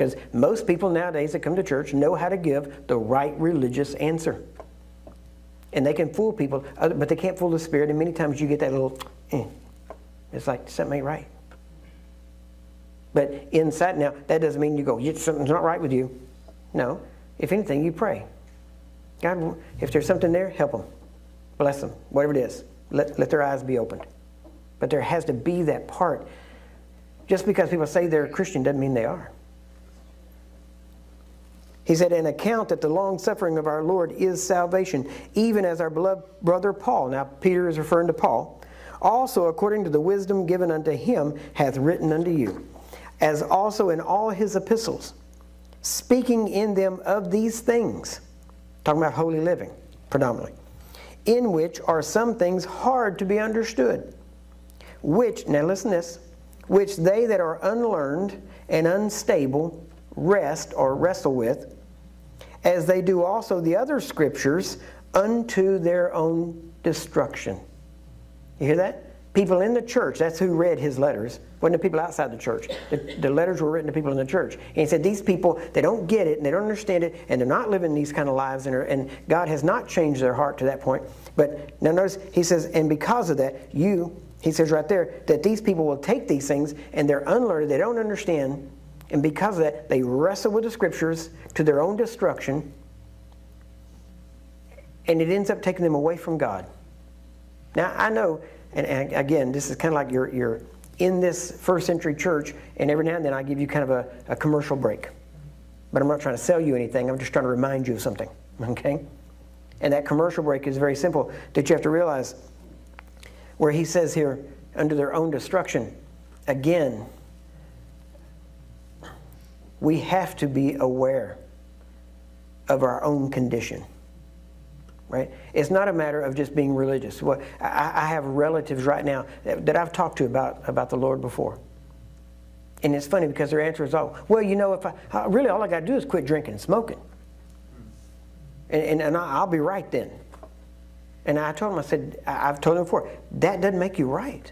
Because most people nowadays that come to church know how to give the right religious answer. And they can fool people, but they can't fool the spirit. And many times you get that little, eh. it's like something ain't right. But inside now, that doesn't mean you go, something's not right with you. No. If anything, you pray. God, if there's something there, help them. Bless them. Whatever it is. Let, let their eyes be opened. But there has to be that part. Just because people say they're a Christian doesn't mean they are. He said, an account that the long suffering of our Lord is salvation, even as our beloved brother Paul, now Peter is referring to Paul, also according to the wisdom given unto him, hath written unto you, as also in all his epistles, speaking in them of these things, talking about holy living predominantly, in which are some things hard to be understood which, now listen this, which they that are unlearned and unstable rest or wrestle with, as they do also the other scriptures, unto their own destruction. You hear that? People in the church, that's who read his letters, wasn't the people outside the church. The, the, letters were written to people in the church. And he said, These people, they don't get it and they don't understand it and they're not living these kind of lives and, and God has not changed their heart to that point. But now notice, he says, And because of that, you he says right there that these people will take these things and they're unlearned, they don't understand, and because of that, they wrestle with the scriptures to their own destruction, and it ends up taking them away from God. Now, I know, and, and again, this is kind of like you're, you're in this first century church, and every now and then I give you kind of a, a commercial break. But I'm not trying to sell you anything, I'm just trying to remind you of something, okay? And that commercial break is very simple that you have to realize where he says here, under their own destruction, again, we have to be aware of our own condition. Right? It's not a matter of just being religious. Well, I, I have relatives right now that, that, I've talked to about, about the Lord before. And it's funny because their answer is, oh, well, you know, if I, really all I got to do is quit drinking and smoking. And, and, and I'll be right then. And I told him, I said, I've told him before, that doesn't make you right.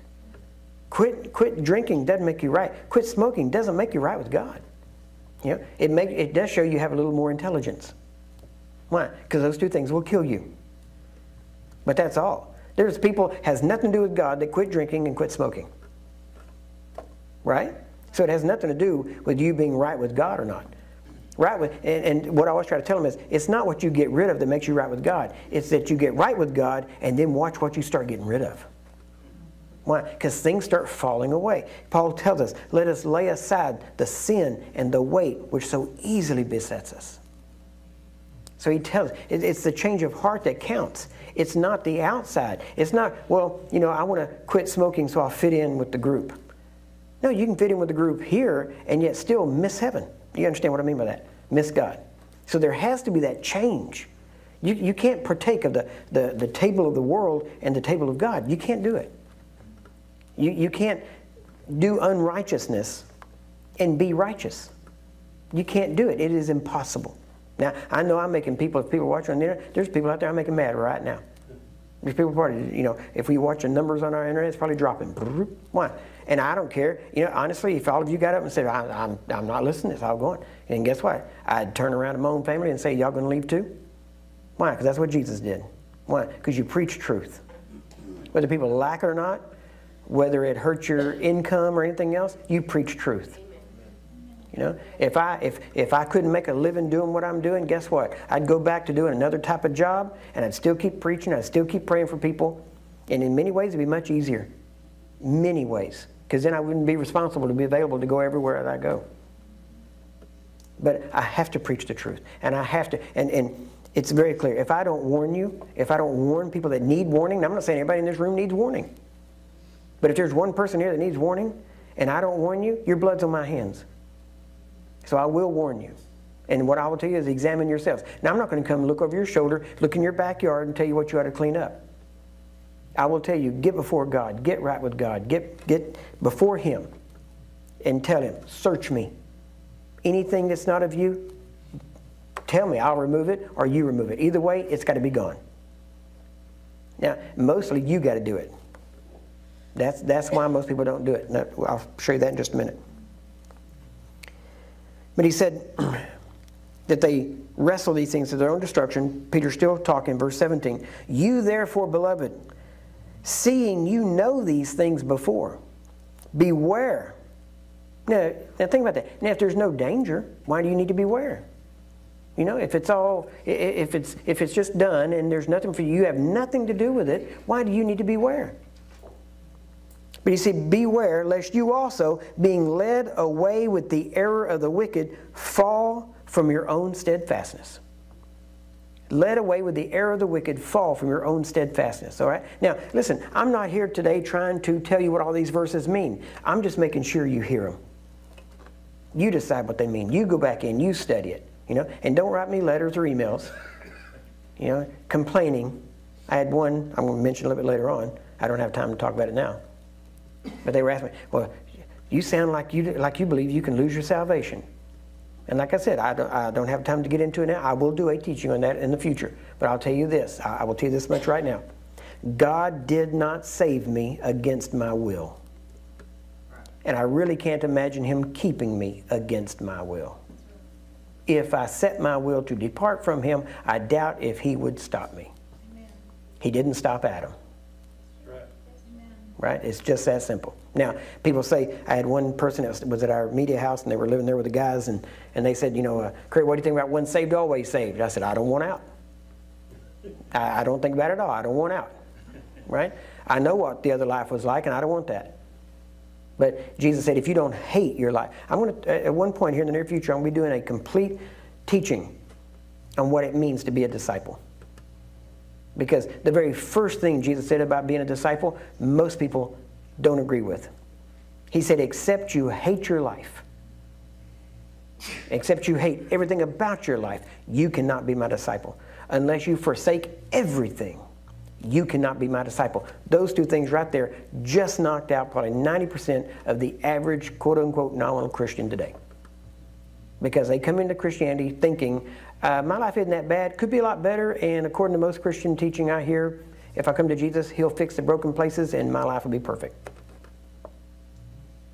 Quit, quit drinking doesn't make you right. Quit smoking doesn't make you right with God. Know, it, make, it does show you have a little more intelligence. Why? Because those two things will kill you. But that's all. There's people has nothing to do with God that quit drinking and quit smoking. Right? So it has nothing to do with you being right with God or not. Right with, and, and what I always try to tell them is, it's not what you get rid of that makes you right with God. It's that you get right with God and then watch what you start getting rid of. Why? Because things start falling away. Paul tells us, let us lay aside the sin and the weight which so easily besets us. So he tells, it's the change of heart that counts. It's not the outside. It's not, well, you know, I want to quit smoking so I'll fit in with the group. No, you can fit in with the group here and yet still miss heaven. You understand what I mean by that? Miss God. So there has to be that change. You, you can't partake of the, the, the table of the world and the table of God. You can't do it. You, you can't do unrighteousness and be righteous. You can't do it. It is impossible. Now, I know I'm making people, if people watching on the internet, there's people out there I'm making mad right now. There's people probably, you know, if we watch the numbers on our internet, it's probably dropping. Why? And I don't care. You know, honestly, if all of you got up and said, I, am I'm, I'm not listening, it's all going. And guess what? I'd turn around to my own family and say, Y'all going to leave too? Why? Because that's what Jesus did. Why? Because you preach truth. Whether people like it or not, whether it hurts your income or anything else, you preach truth. You know, if I if if I couldn't make a living doing what I'm doing, guess what? I'd go back to doing another type of job, and I'd still keep preaching. I'd still keep praying for people, and in many ways, it'd be much easier. Many ways, because then I wouldn't be responsible to be available to go everywhere that I go. But I have to preach the truth, and I have to, and and it's very clear. If I don't warn you, if I don't warn people that need warning, I'm not saying everybody in this room needs warning. But if there's one person here that needs warning, and I don't warn you, your blood's on my hands. So I will warn you. And what I will tell you is examine yourselves. Now, I'm not going to come look over your shoulder, look in your backyard, and tell you what you ought to clean up. I will tell you, get before God, get right with God, get, get before Him, and tell Him, search me. Anything that's not of you, tell me, I'll remove it, or you remove it. Either way, it's got to be gone. Now, mostly you got to do it. That's, that's why most people don't do it. Now, I'll show you that in just a minute. But he said that they wrestle these things to their own destruction. Peter's still talking, verse 17. You therefore, beloved, seeing you know these things before, beware. Now, now think about that. Now, if there's no danger, why do you need to beware? You know, if it's all, if it's if it's just done and there's nothing for you, you have nothing to do with it. Why do you need to beware? But he said, Beware lest you also, being led away with the error of the wicked, fall from your own steadfastness. Led away with the error of the wicked, fall from your own steadfastness. All right? Now, listen, I'm not here today trying to tell you what all these verses mean. I'm just making sure you hear them. You decide what they mean. You go back in, you study it. You know, and don't write me letters or emails. You know, complaining. I had one, I'm going to mention a little bit later on. I don't have time to talk about it now. But they were asking me, well, you sound like you, like you believe you can lose your salvation. And like I said, I don't, I don't have time to get into it now. I will do a teaching on that in the future. But I'll tell you this I, I will tell you this much right now. God did not save me against my will. And I really can't imagine Him keeping me against my will. If I set my will to depart from Him, I doubt if He would stop me. Amen. He didn't stop Adam right? It's just that simple. Now, people say, I had one person that was at our media house and they were living there with the guys and, and they said, you know, uh, Craig, what do you think about once saved, always saved? I said, I don't want out. I, I don't think about it at all. I don't want out, right? I know what the other life was like and I don't want that. But Jesus said, if you don't hate your life, I'm going to, at one point here in the near future, I'm going to be doing a complete teaching on what it means to be a disciple. Because the very first thing Jesus said about being a disciple, most people don't agree with. He said, except you hate your life, except you hate everything about your life, you cannot be my disciple. Unless you forsake everything you cannot be my disciple. Those two things right there just knocked out probably 90% of the average quote unquote nominal Christian today. Because they come into Christianity thinking, uh, my life isn't that bad, could be a lot better, and according to most Christian teaching I hear, if I come to Jesus, He'll fix the broken places and my life will be perfect.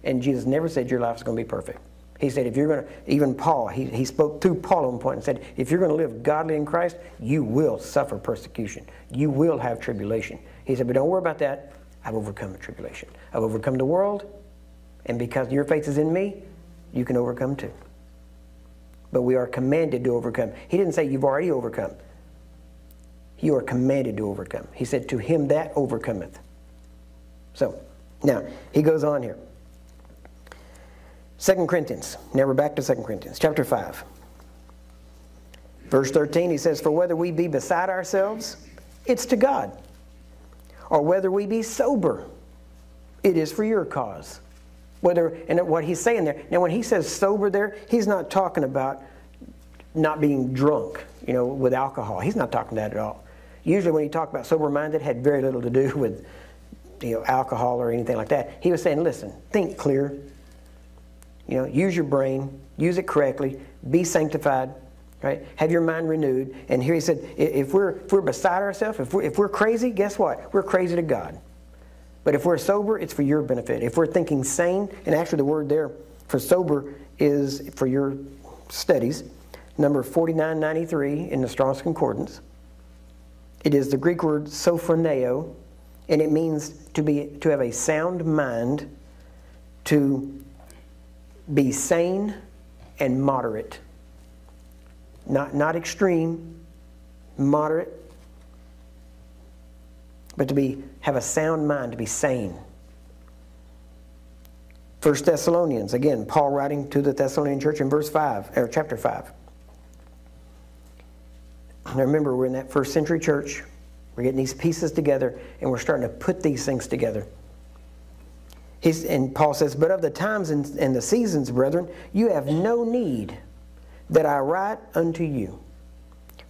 And Jesus never said your life is going to be perfect. He said, if you're going to, even Paul, he, he spoke through Paul at one point and said, if you're going to live godly in Christ, you will suffer persecution. You will have tribulation. He said, but don't worry about that. I've overcome the tribulation. I've overcome the world, and because your faith is in me, you can overcome too. But we are commanded to overcome. He didn't say you've already overcome. You are commanded to overcome. He said, to him that overcometh. So, now, he goes on here. 2 Corinthians. Now we're back to 2 Corinthians, chapter 5. Verse 13, he says, For whether we be beside ourselves, it's to God. Or whether we be sober, it is for your cause. Whether, and what he's saying there, now when he says sober there, he's not talking about not being drunk, you know, with alcohol. He's not talking that at all. Usually when he talked about sober-minded, had very little to do with, you know, alcohol or anything like that. He was saying, listen, think clear, you know, use your brain, use it correctly, be sanctified, right? Have your mind renewed. And here he said, if we're, if we're beside ourselves, if we're, if we're crazy, guess what? We're crazy to God. But if we're sober, it's for your benefit. If we're thinking sane, and actually the word there for sober is for your studies, number 4993 in the Strong's Concordance. It is the Greek word sophroneo, and it means to, be, to have a sound mind, to be sane and moderate. Not, not extreme, moderate, but to be have a sound mind, to be sane. First Thessalonians, again, Paul writing to the Thessalonian church in verse 5, or chapter 5. Now remember, we're in that first century church. We're getting these pieces together, and we're starting to put these things together. He's, and Paul says, But of the times and, and the seasons, brethren, you have no need that I write unto you.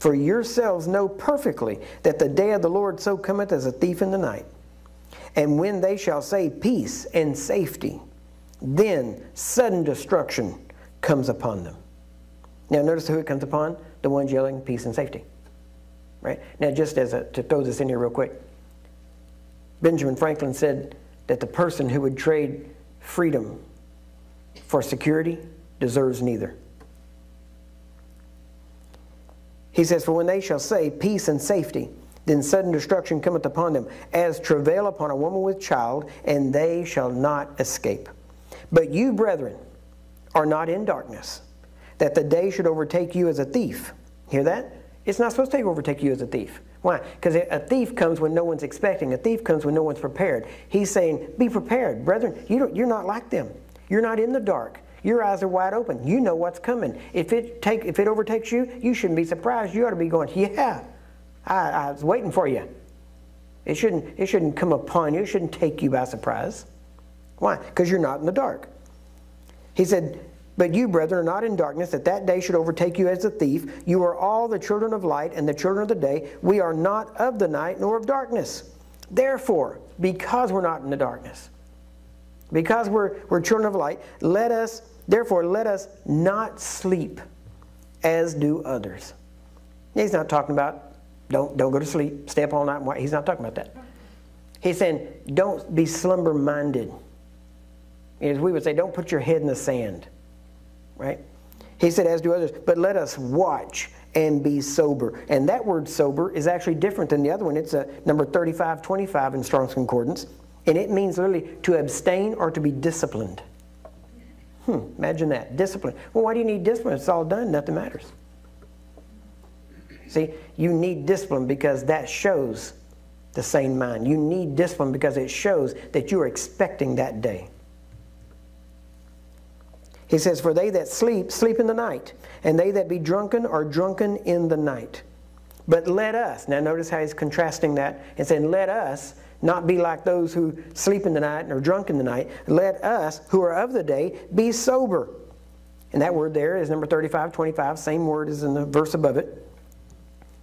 For yourselves know perfectly that the day of the Lord so cometh as a thief in the night. And when they shall say peace and safety, then sudden destruction comes upon them. Now, notice who it comes upon? The ones yelling peace and safety. Right? Now, just as a, to throw this in here real quick, Benjamin Franklin said, that the person who would trade freedom for security deserves neither. He says, For when they shall say peace and safety, then sudden destruction cometh upon them, as travail upon a woman with child, and they shall not escape. But you, brethren, are not in darkness, that the day should overtake you as a thief. Hear that? It's not supposed to overtake you as a thief. Why? Because a thief comes when no one's expecting. A thief comes when no one's prepared. He's saying, be prepared. Brethren, you you're not like them. You're not in the dark. Your eyes are wide open. You know what's coming. If it, take, if it overtakes you, you shouldn't be surprised. You ought to be going, yeah, I, I was waiting for you. It shouldn't, it shouldn't come upon you. It shouldn't take you by surprise. Why? Because you're not in the dark. He said, but you, brethren, are not in darkness, that that day should overtake you as a thief. You are all the children of light and the children of the day. We are not of the night nor of darkness. Therefore, because we're not in the darkness, because we're, we're children of light, let us, therefore, let us not sleep as do others. He's not talking about don't, don't go to sleep, stay up all night. He's not talking about that. He's saying don't be slumber minded. As we would say, don't put your head in the sand right? He said, as do others, but let us watch and be sober. And that word sober is actually different than the other one. It's a number 3525 in Strong's Concordance. And it means literally to abstain or to be disciplined. Hmm, imagine that. Discipline. Well, why do you need discipline? It's all done, nothing matters. See, you need discipline because that shows the sane mind. You need discipline because it shows that you are expecting that day. He says, For they that sleep, sleep in the night, and they that be drunken are drunken in the night. But let us, now notice how he's contrasting that and saying, Let us not be like those who sleep in the night and are drunk in the night. Let us, who are of the day, be sober. And that word there is number 35, 25, same word as in the verse above it.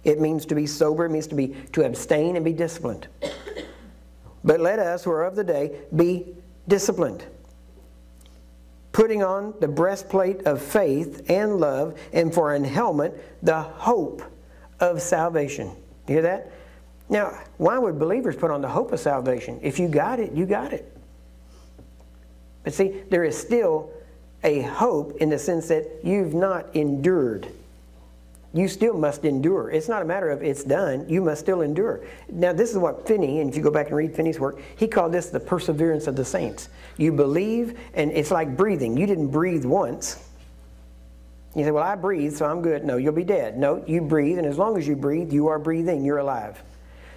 It means to be sober, it means to be to abstain and be disciplined. But let us, who are of the day, be disciplined. Putting on the breastplate of faith and love, and for an helmet, the hope of salvation. You hear that? Now, why would believers put on the hope of salvation? If you got it, you got it. But see, there is still a hope in the sense that you've not endured. You still must endure. It's not a matter of it's done, you must still endure. Now, this is what Finney, and if you go back and read Finney's work, he called this the perseverance of the saints. You believe, and it's like breathing. You didn't breathe once. You say, Well, I breathe, so I'm good. No, you'll be dead. No, you breathe, and as long as you breathe, you are breathing, you're alive.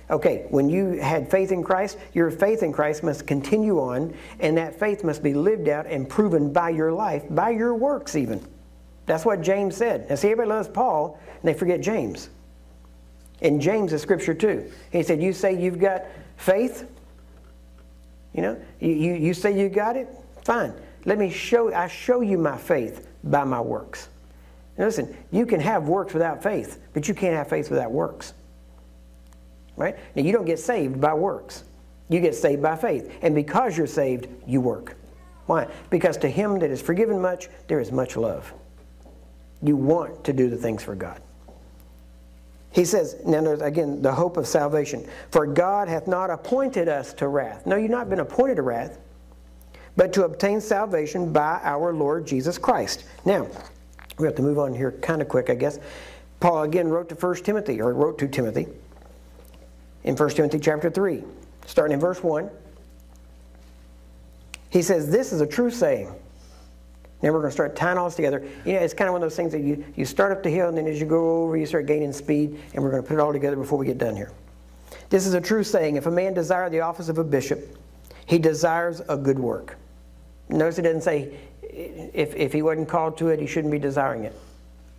Okay, when you had faith in Christ, your faith in Christ must continue on, and that faith must be lived out and proven by your life, by your works even. That's what James said. Now, see, everybody loves Paul, and they forget James. And James is scripture too. He said, You say you've got faith? You know, you, you, say you got it? Fine. Let me show, I show you my faith by my works. Now listen, you can have works without faith, but you can't have faith without works. Right? Now, you don't get saved by works. You get saved by faith. And because you're saved, you work. Why? Because to him that is forgiven much, there is much love. You want to do the things for God. He says, now there's again the hope of salvation. For God hath not appointed us to wrath. No, you've not been appointed to wrath, but to obtain salvation by our Lord Jesus Christ. Now, we have to move on here kind of quick, I guess. Paul again wrote to 1 Timothy, or wrote to Timothy in 1 Timothy chapter 3, starting in verse 1. He says, This is a true saying. Then we're going to start tying all this together. You know, it's kind of one of those things that you, you start up the hill, and then as you go over, you start gaining speed, and we're going to put it all together before we get done here. This is a true saying. If a man desire the office of a bishop, he desires a good work. Notice it doesn't say if, if he wasn't called to it, he shouldn't be desiring it.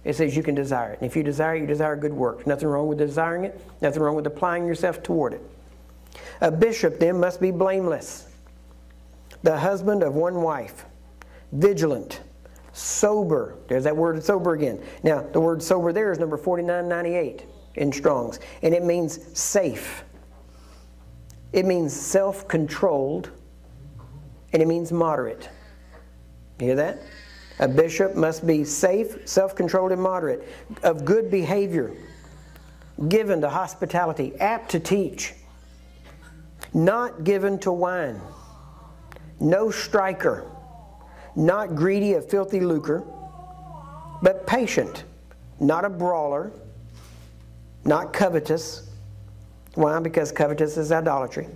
It says you can desire it. And if you desire you desire good work. Nothing wrong with desiring it, nothing wrong with applying yourself toward it. A bishop then must be blameless, the husband of one wife, vigilant, sober. There's that word sober again. Now, the word sober there is number 4998 in Strong's, and it means safe. It means self controlled, and it means moderate. You hear that? A bishop must be safe, self controlled, and moderate, of good behavior, given to hospitality, apt to teach, not given to wine, no striker, not greedy of filthy lucre, but patient, not a brawler, not covetous. Why? Because covetous is idolatry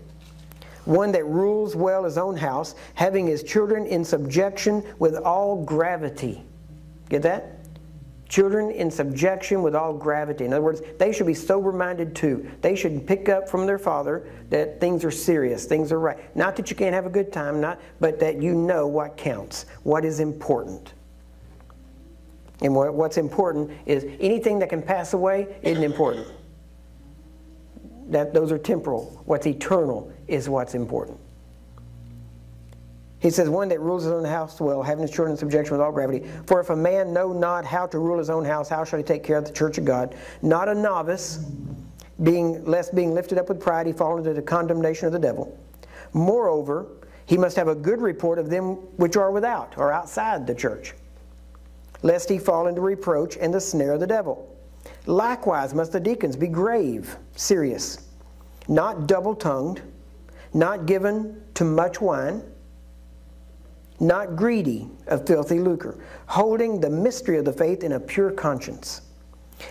one that rules well his own house, having his children in subjection with all gravity. Get that? Children in subjection with all gravity. In other words, they should be sober minded too. They should pick up from their father that things are serious, things are right. Not that you can't have a good time, not, but that you know what counts, what is important. And what, what's important is anything that can pass away isn't important that those are temporal. What's eternal is what's important. He says, one that rules his own house well, having his children in subjection with all gravity. For if a man know not how to rule his own house, how shall he take care of the church of God? Not a novice, being lest being lifted up with pride, he fall into the condemnation of the devil. Moreover, he must have a good report of them which are without, or outside the church, lest he fall into reproach and the snare of the devil. Likewise, must the deacons be grave, serious, not double tongued, not given to much wine, not greedy of filthy lucre, holding the mystery of the faith in a pure conscience.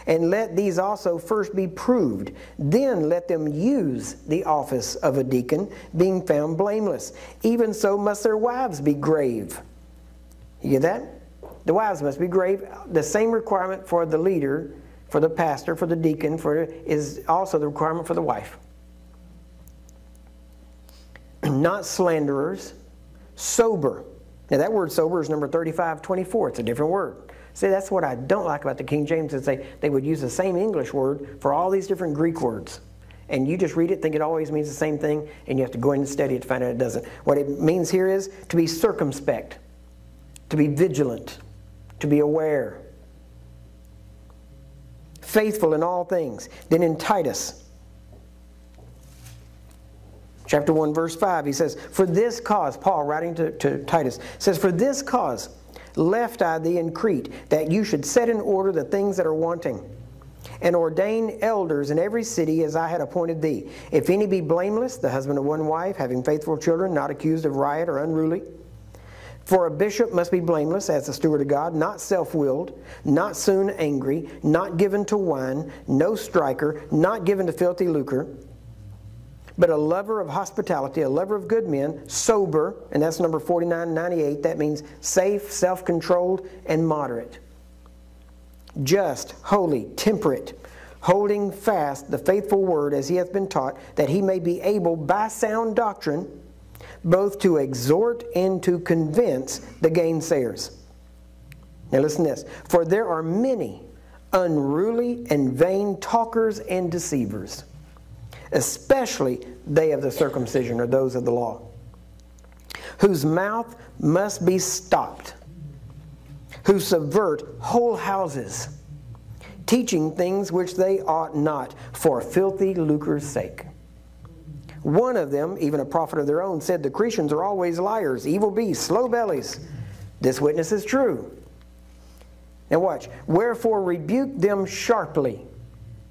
And let these also first be proved. Then let them use the office of a deacon, being found blameless. Even so must their wives be grave. You get that? The wives must be grave. The same requirement for the leader for the pastor, for the deacon, for is also the requirement for the wife. Not slanderers, sober, Now, that word sober is number 3524. It's a different word. See, that's what I don't like about the King James is they, they would use the same English word for all these different Greek words. And you just read it, think it always means the same thing, and you have to go in and study it to find out it doesn't. What it means here is to be circumspect, to be vigilant, to be aware, faithful in all things. Then in Titus, chapter 1, verse 5, he says, For this cause, Paul writing to, to Titus, says, For this cause left I thee in Crete, that you should set in order the things that are wanting, and ordain elders in every city as I had appointed thee. If any be blameless, the husband of one wife, having faithful children, not accused of riot or unruly, for a bishop must be blameless as a steward of God, not self willed, not soon angry, not given to wine, no striker, not given to filthy lucre, but a lover of hospitality, a lover of good men, sober, and that's number 4998. That means safe, self controlled, and moderate. Just, holy, temperate, holding fast the faithful word as he hath been taught, that he may be able by sound doctrine both to exhort and to convince the gainsayers. Now listen to this. For there are many unruly and vain talkers and deceivers, especially they of the circumcision or those of the law, whose mouth must be stopped, who subvert whole houses, teaching things which they ought not, for filthy lucre's sake. One of them, even a prophet of their own, said the Cretians are always liars, evil beasts, slow bellies. This witness is true. Now watch. Wherefore rebuke them sharply.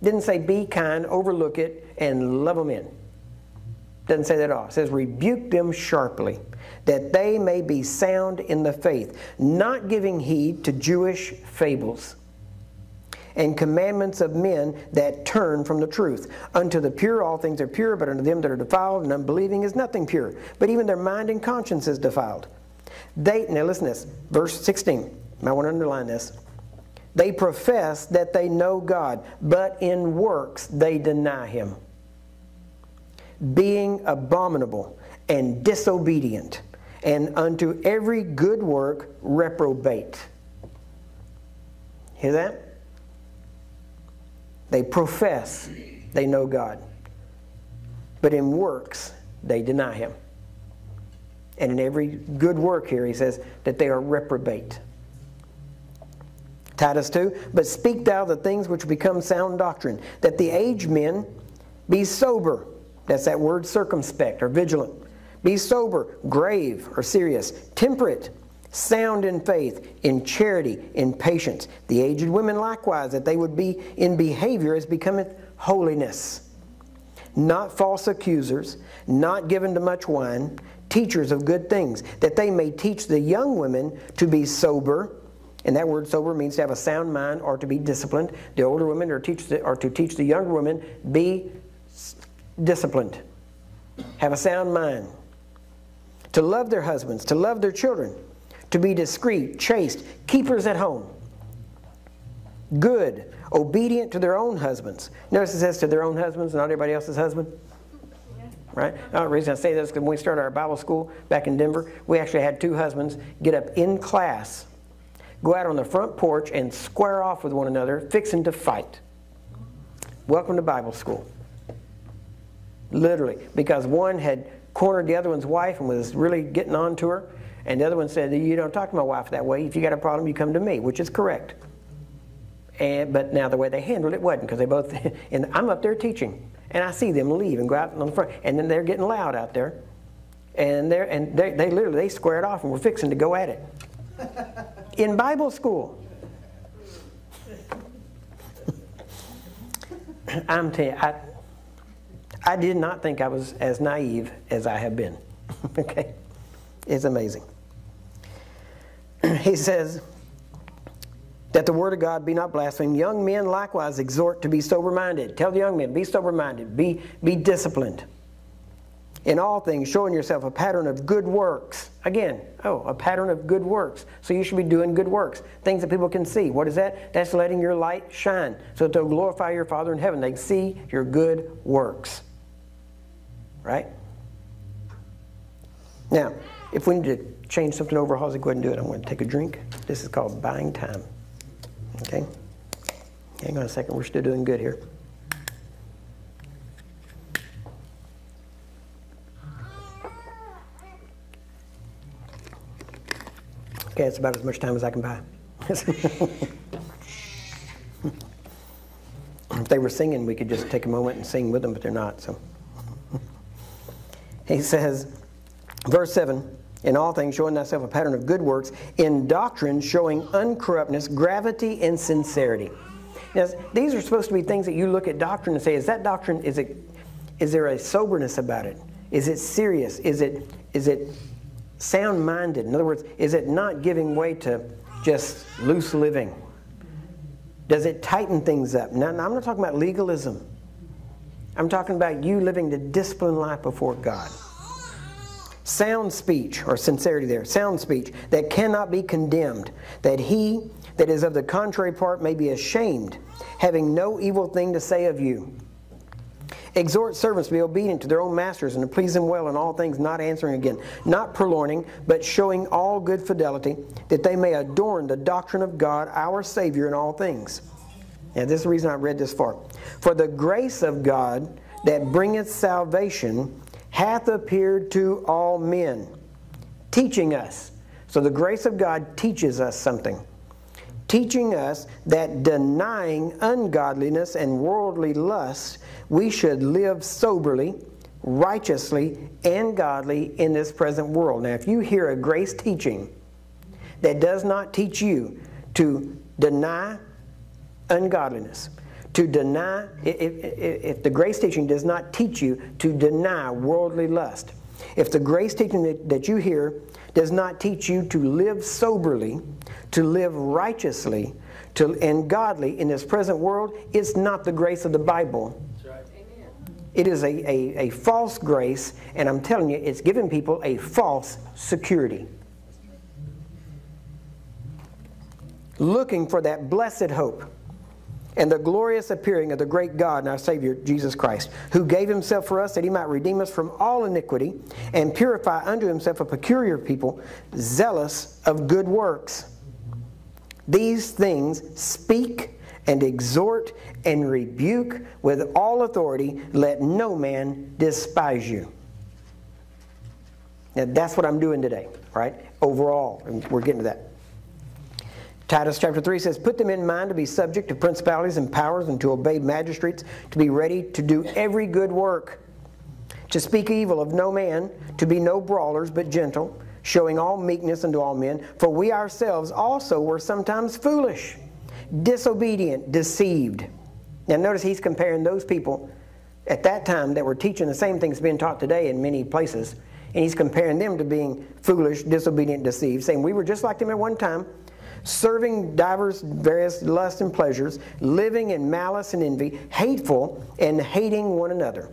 Didn't say be kind, overlook it, and love them in. Doesn't say that at all. It says rebuke them sharply, that they may be sound in the faith, not giving heed to Jewish fables and commandments of men that turn from the truth. Unto the pure all things are pure, but unto them that are defiled and unbelieving is nothing pure. But even their mind and conscience is defiled. They now listen to this, verse 16. I want to underline this. They profess that they know God, but in works they deny him. Being abominable and disobedient, and unto every good work reprobate. Hear that? They profess they know God, but in works they deny Him. And in every good work here, he says that they are reprobate. Titus 2 But speak thou the things which become sound doctrine, that the aged men be sober. That's that word circumspect or vigilant. Be sober, grave or serious, temperate sound in faith, in charity, in patience. The aged women likewise, that they would be in behavior as becometh holiness. Not false accusers, not given to much wine, teachers of good things, that they may teach the young women to be sober. And that word sober means to have a sound mind or to be disciplined. The older women are, teach the, are to teach the younger women, be disciplined. Have a sound mind. To love their husbands, to love their children to be discreet, chaste, keepers at home, good, obedient to their own husbands. Notice it says to their own husbands, not everybody else's husband. Right? the reason I say this is because when we started our Bible school back in Denver, we actually had two husbands get up in class, go out on the front porch, and square off with one another, fixing to fight. Welcome to Bible school. Literally, because one had cornered the other one's wife and was really getting on to her, and the other one said, You don't talk to my wife that way. If you got a problem, you come to me, which is correct. And, but now the way they handled it wasn't because they both, and I'm up there teaching, and I see them leave and go out on the front, and then they're getting loud out there, and they're and they, they literally they squared off and were fixing to go at it in Bible school. I'm telling you, I, I did not think I was as naive as I have been. okay, it's amazing. he says, that the word of God be not blasphemed. Young men likewise exhort to be sober minded. Tell the young men, be sober minded, be, be disciplined. In all things, showing yourself a pattern of good works. Again, oh, a pattern of good works. So you should be doing good works, things that people can see. What is that? That's letting your light shine so to glorify your Father in heaven. They see your good works. Right? Now, if we need to change something over, Halsey, go ahead and do it. I'm going to take a drink. This is called buying time. Okay? Hang on a second. We're still doing good here. Okay, it's about as much time as I can buy. if they were singing, we could just take a moment and sing with them, but they're not. So he says, verse 7 in all things showing thyself a pattern of good works, in doctrine showing uncorruptness, gravity, and sincerity. Now, these are supposed to be things that you look at doctrine and say, is that doctrine, is it is there a soberness about it? Is it serious? Is it is it sound minded. In other words, is it not giving way to just loose living? Does it tighten things up? Now, I'm not talking about legalism. I'm talking about you living the disciplined life before God. Sound speech, or sincerity there, sound speech that cannot be condemned, that he that is of the contrary part may be ashamed, having no evil thing to say of you. Exhort servants to be obedient to their own masters and to please them well in all things, not answering again, not purloining, but showing all good fidelity, that they may adorn the doctrine of God, our Savior, in all things. And this is the reason I read this far. For the grace of God that bringeth salvation hath appeared to all men, teaching us. So the grace of God teaches us something teaching us that denying ungodliness and worldly lust, we should live soberly, righteously, and godly in this present world. Now, if you hear a grace teaching that does not teach you to deny ungodliness, to deny, if, if, if, the grace teaching does not teach you to deny worldly lust, if the grace teaching that, that you hear does not teach you to live soberly, to live righteously, to, and godly in this present world, it's not the grace of the Bible. It is a, a, a false grace, and I'm telling you, it's giving people a false security. Looking for that blessed hope and the glorious appearing of the great God and our Savior, Jesus Christ, who gave himself for us that he might redeem us from all iniquity and purify unto himself a peculiar people, zealous of good works. These things speak and exhort and rebuke with all authority. Let no man despise you. Now, that's what I'm doing today, right? Overall, and we're getting to that. Titus chapter 3 says, Put them in mind to be subject to principalities and powers and to obey magistrates, to be ready to do every good work, to speak evil of no man, to be no brawlers, but gentle, showing all meekness unto all men. For we ourselves also were sometimes foolish disobedient, deceived. Now, notice he's comparing those people at that time that were teaching the same things being taught today in many places, and he's comparing them to being foolish, disobedient, deceived, saying we were just like them at one time, serving divers various lusts and pleasures, living in malice and envy, hateful, and hating one another.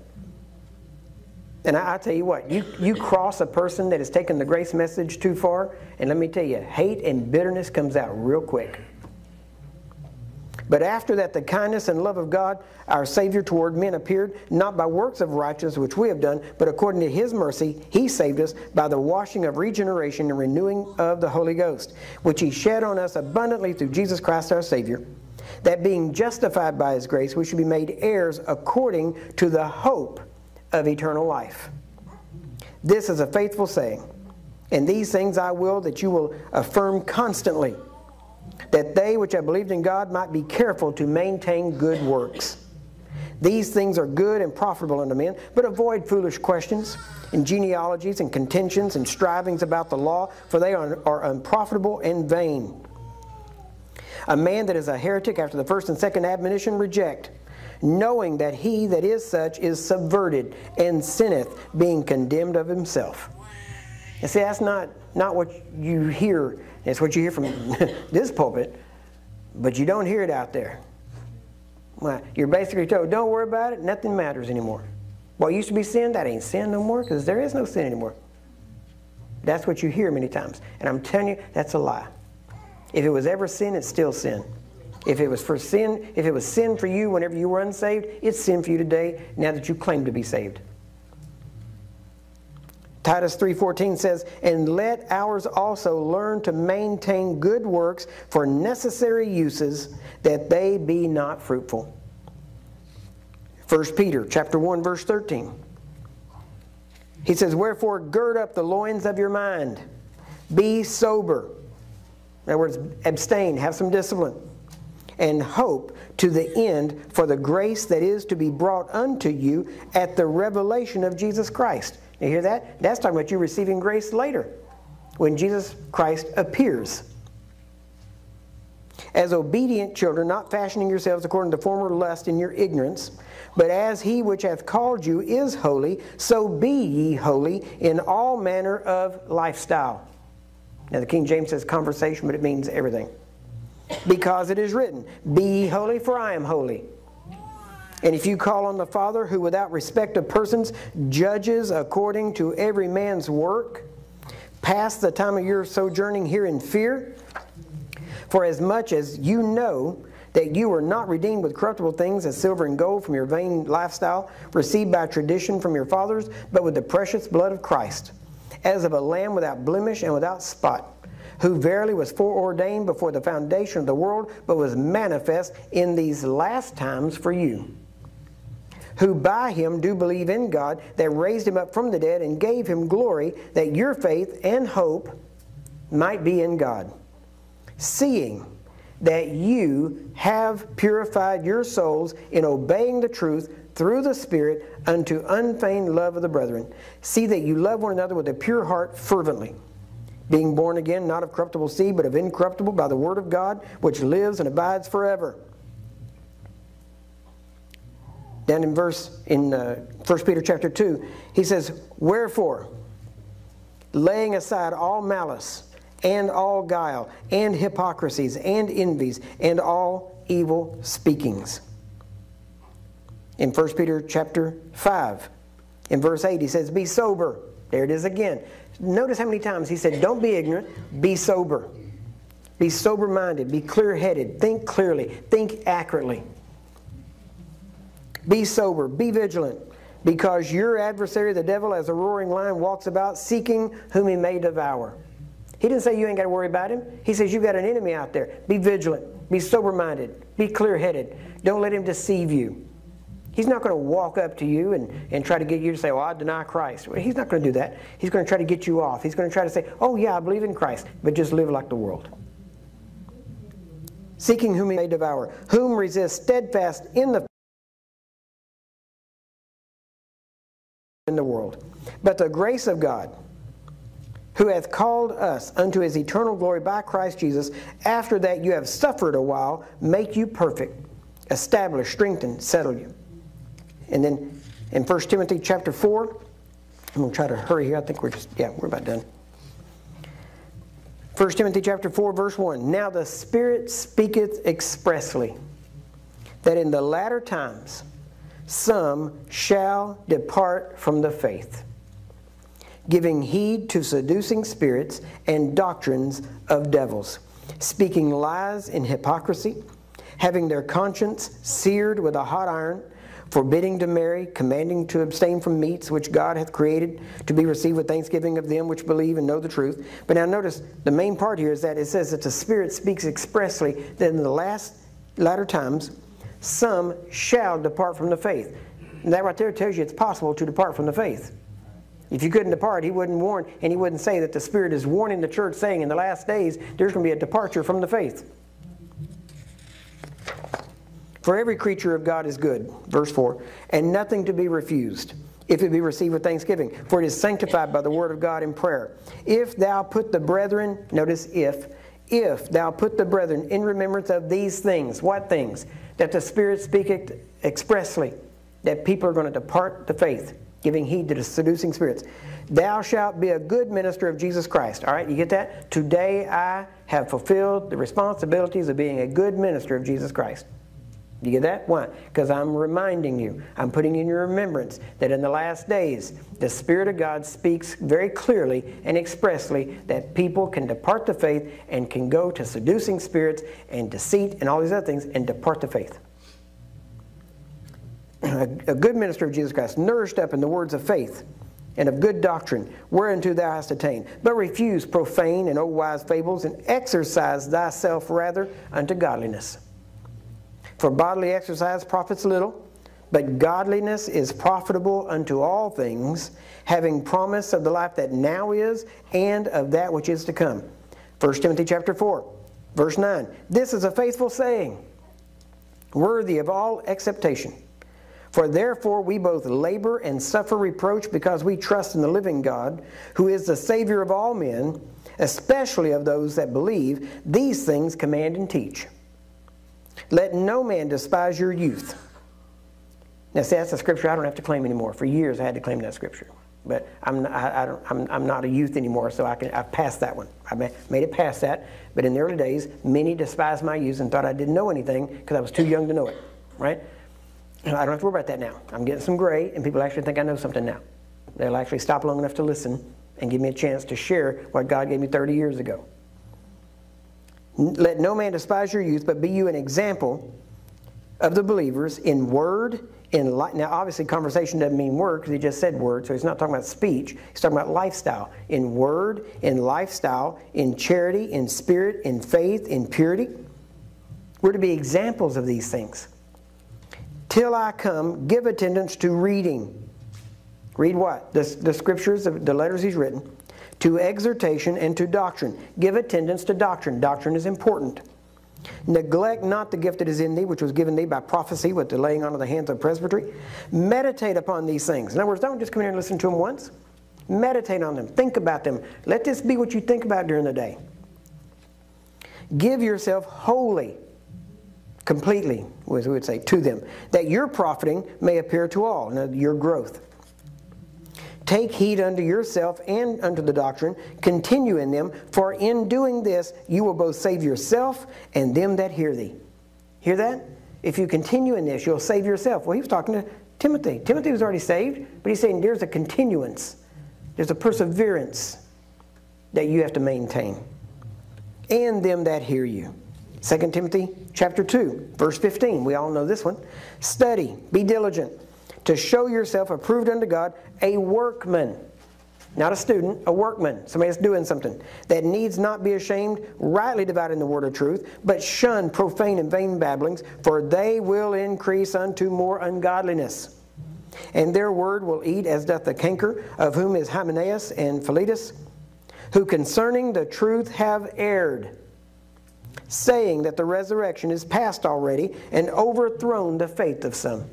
And I, I, tell you what, you, you cross a person that has taken the grace message too far, and let me tell you, hate and bitterness comes out real quick. But after that, the kindness and love of God, our Savior toward men, appeared, not by works of righteousness which we have done, but according to His mercy, He saved us by the washing of regeneration and renewing of the Holy Ghost, which He shed on us abundantly through Jesus Christ our Savior, that being justified by His grace, we should be made heirs according to the hope of eternal life. This is a faithful saying, and these things I will that you will affirm constantly that they which have believed in God might be careful to maintain good works. These things are good and profitable unto men, but avoid foolish questions and genealogies and contentions and strivings about the law, for they are, are unprofitable and vain. A man that is a heretic after the first and second admonition reject, knowing that he that is such is subverted and sinneth, being condemned of himself. And see, that's not, not what you hear it's what you hear from this pulpit, but you don't hear it out there. Well, you're basically told, don't worry about it, nothing matters anymore. What used to be sin, that ain't sin no more because there is no sin anymore. That's what you hear many times. And I'm telling you, that's a lie. If it was ever sin, it's still sin. If it was for sin, if it was sin for you whenever you were unsaved, it's sin for you today now that you claim to be saved. Titus 3:14 says, "And let ours also learn to maintain good works for necessary uses that they be not fruitful." 1 Peter chapter 1 verse 13. He says, "Wherefore gird up the loins of your mind, be sober." In other words, abstain, have some discipline, and hope to the end for the grace that is to be brought unto you at the revelation of Jesus Christ. You hear that? That's talking about you receiving grace later, when Jesus Christ appears. As obedient children, not fashioning yourselves according to former lust in your ignorance, but as he which hath called you is holy, so be ye holy in all manner of lifestyle. Now, the King James says conversation, but it means everything. Because it is written, Be ye holy, for I am holy. And if you call on the Father, who without respect of persons judges according to every man's work, pass the time of your sojourning here in fear, for as much as you know that you were not redeemed with corruptible things as silver and gold from your vain lifestyle, received by tradition from your fathers, but with the precious blood of Christ, as of a lamb without blemish and without spot, who verily was foreordained before the foundation of the world, but was manifest in these last times for you who by him do believe in God, that raised him up from the dead and gave him glory, that your faith and hope might be in God. Seeing that you have purified your souls in obeying the truth through the Spirit unto unfeigned love of the brethren. See that you love one another with a pure heart fervently. Being born again, not of corruptible seed, but of incorruptible by the word of God, which lives and abides forever. Down in verse in uh, 1 Peter chapter 2, he says, Wherefore, laying aside all malice and all guile and hypocrisies and envies and all evil speakings. In 1 Peter chapter 5, in verse 8, he says, Be sober. There it is again. Notice how many times he said, Don't be ignorant, be sober. Be sober minded, be clear headed, think clearly, think accurately. Be sober, be vigilant, because your adversary, the devil, as a roaring lion, walks about seeking whom he may devour. He didn't say you ain't got to worry about him. He says you got an enemy out there. Be vigilant, be sober minded, be clear headed. Don't let him deceive you. He's not going to walk up to you and, and try to get you to say, Well, I deny Christ. Well, he's not going to do that. He's going to try to get you off. He's going to try to say, Oh, yeah, I believe in Christ, but just live like the world. Seeking whom he may devour, whom resist steadfast in the in the world. But the grace of God, who hath called us unto his eternal glory by Christ Jesus, after that you have suffered a while, make you perfect, establish, strengthen, settle you. And then in 1 Timothy chapter 4, I'm going to try to hurry here. I think we're just, yeah, we're about done. 1 Timothy chapter 4, verse 1. Now the Spirit speaketh expressly that in the latter times, some shall depart from the faith, giving heed to seducing spirits and doctrines of devils, speaking lies in hypocrisy, having their conscience seared with a hot iron, forbidding to marry, commanding to abstain from meats which God hath created to be received with thanksgiving of them which believe and know the truth. But now notice the main part here is that it says that the Spirit speaks expressly that in the last latter times some shall depart from the faith. And that right there tells you it's possible to depart from the faith. If you couldn't depart, he wouldn't warn, and he wouldn't say that the Spirit is warning the church, saying in the last days there's going to be a departure from the faith. For every creature of God is good, verse 4, and nothing to be refused, if it be received with thanksgiving, for it is sanctified by the word of God in prayer. If thou put the brethren, notice if, if thou put the brethren in remembrance of these things, what things? That the Spirit speaketh expressly that people are going to depart the faith, giving heed to the seducing spirits. Thou shalt be a good minister of Jesus Christ. All right, you get that? Today I have fulfilled the responsibilities of being a good minister of Jesus Christ. You get that? Why? Because I'm reminding you, I'm putting in your remembrance that in the last days, the Spirit of God speaks very clearly and expressly that people can depart the faith and can go to seducing spirits and deceit and all these other things and depart the faith. A, a good minister of Jesus Christ, nourished up in the words of faith, and of good doctrine, whereunto thou hast attained. But refuse profane and old wise fables, and exercise thyself rather unto godliness. For bodily exercise profits little, but godliness is profitable unto all things, having promise of the life that now is and of that which is to come. 1 Timothy chapter 4, verse 9. This is a faithful saying, worthy of all acceptation. For therefore we both labor and suffer reproach because we trust in the living God, who is the Savior of all men, especially of those that believe. These things command and teach. Let no man despise your youth. Now, see, that's a scripture I don't have to claim anymore. For years, I had to claim that scripture. But I'm, I, I don't, I'm, I'm not a youth anymore, so I can, I've passed that one. I made it past that. But in the early days, many despised my youth and thought I didn't know anything because I was too young to know it, right? I don't have to worry about that now. I'm getting some gray, and people actually think I know something now. They'll actually stop long enough to listen and give me a chance to share what God gave me 30 years ago. Let no man despise your youth, but be you an example of the believers in word, in li- now obviously conversation doesn't mean word because he just said word, so he's not talking about speech. He's talking about lifestyle. In word, in lifestyle, in charity, in spirit, in faith, in purity. We're to be examples of these things. Till I come, give attendance to reading. Read what? The, the scriptures, the letters he's written to exhortation and to doctrine. Give attendance to doctrine. Doctrine is important. Neglect not the gift that is in thee, which was given thee by prophecy with the laying on of the hands of presbytery. Meditate upon these things. In other words, don't just come here and listen to them once. Meditate on them. Think about them. Let this be what you think about during the day. Give yourself wholly, completely, as we would say, to them, that your profiting may appear to all, your growth. Take heed unto yourself and unto the doctrine, continue in them, for in doing this you will both save yourself and them that hear thee. Hear that? If you continue in this, you'll save yourself. Well, he was talking to Timothy. Timothy was already saved, but he's saying there's a continuance, there's a perseverance that you have to maintain. And them that hear you. 2 Timothy chapter 2, verse 15. We all know this one. Study, be diligent to show yourself approved unto God, a workman. Not a student, a workman, somebody that's doing something that needs not be ashamed, rightly dividing the word of truth, but shun profane and vain babblings, for they will increase unto more ungodliness. And their word will eat as doth the canker, of whom is Hymenaeus and Philetus, who concerning the truth have erred, saying that the resurrection is past already, and overthrown the faith of some.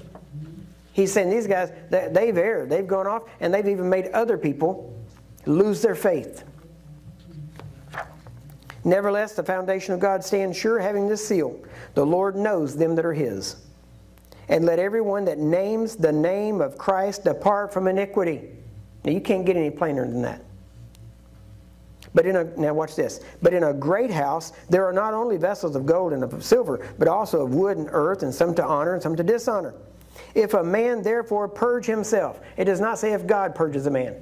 He's saying these guys, they've erred. They've gone off, and they've even made other people lose their faith. Nevertheless, the foundation of God stands sure, having this seal The Lord knows them that are His. And let everyone that names the name of Christ depart from iniquity. Now, you can't get any plainer than that. But in a, now watch this. But in a great house, there are not only vessels of gold and of silver, but also of wood and earth, and some to honor and some to dishonor. If a man therefore purge himself, it does not say if God purges a man.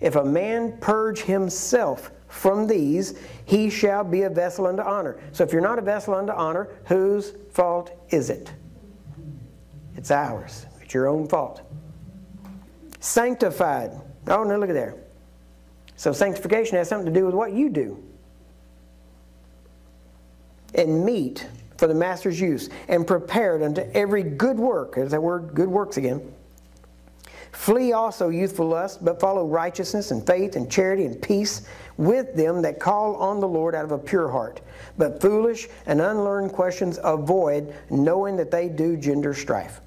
If a man purge himself from these, he shall be a vessel unto honor. So if you're not a vessel unto honor, whose fault is it? It's ours. It's your own fault. Sanctified. Oh, no, look at there. So sanctification has something to do with what you do. And meet for the master's use, and prepared unto every good work. There's that word, good works again. Flee also youthful lust, but follow righteousness and faith and charity and peace with them that call on the Lord out of a pure heart. But foolish and unlearned questions avoid, knowing that they do gender strife.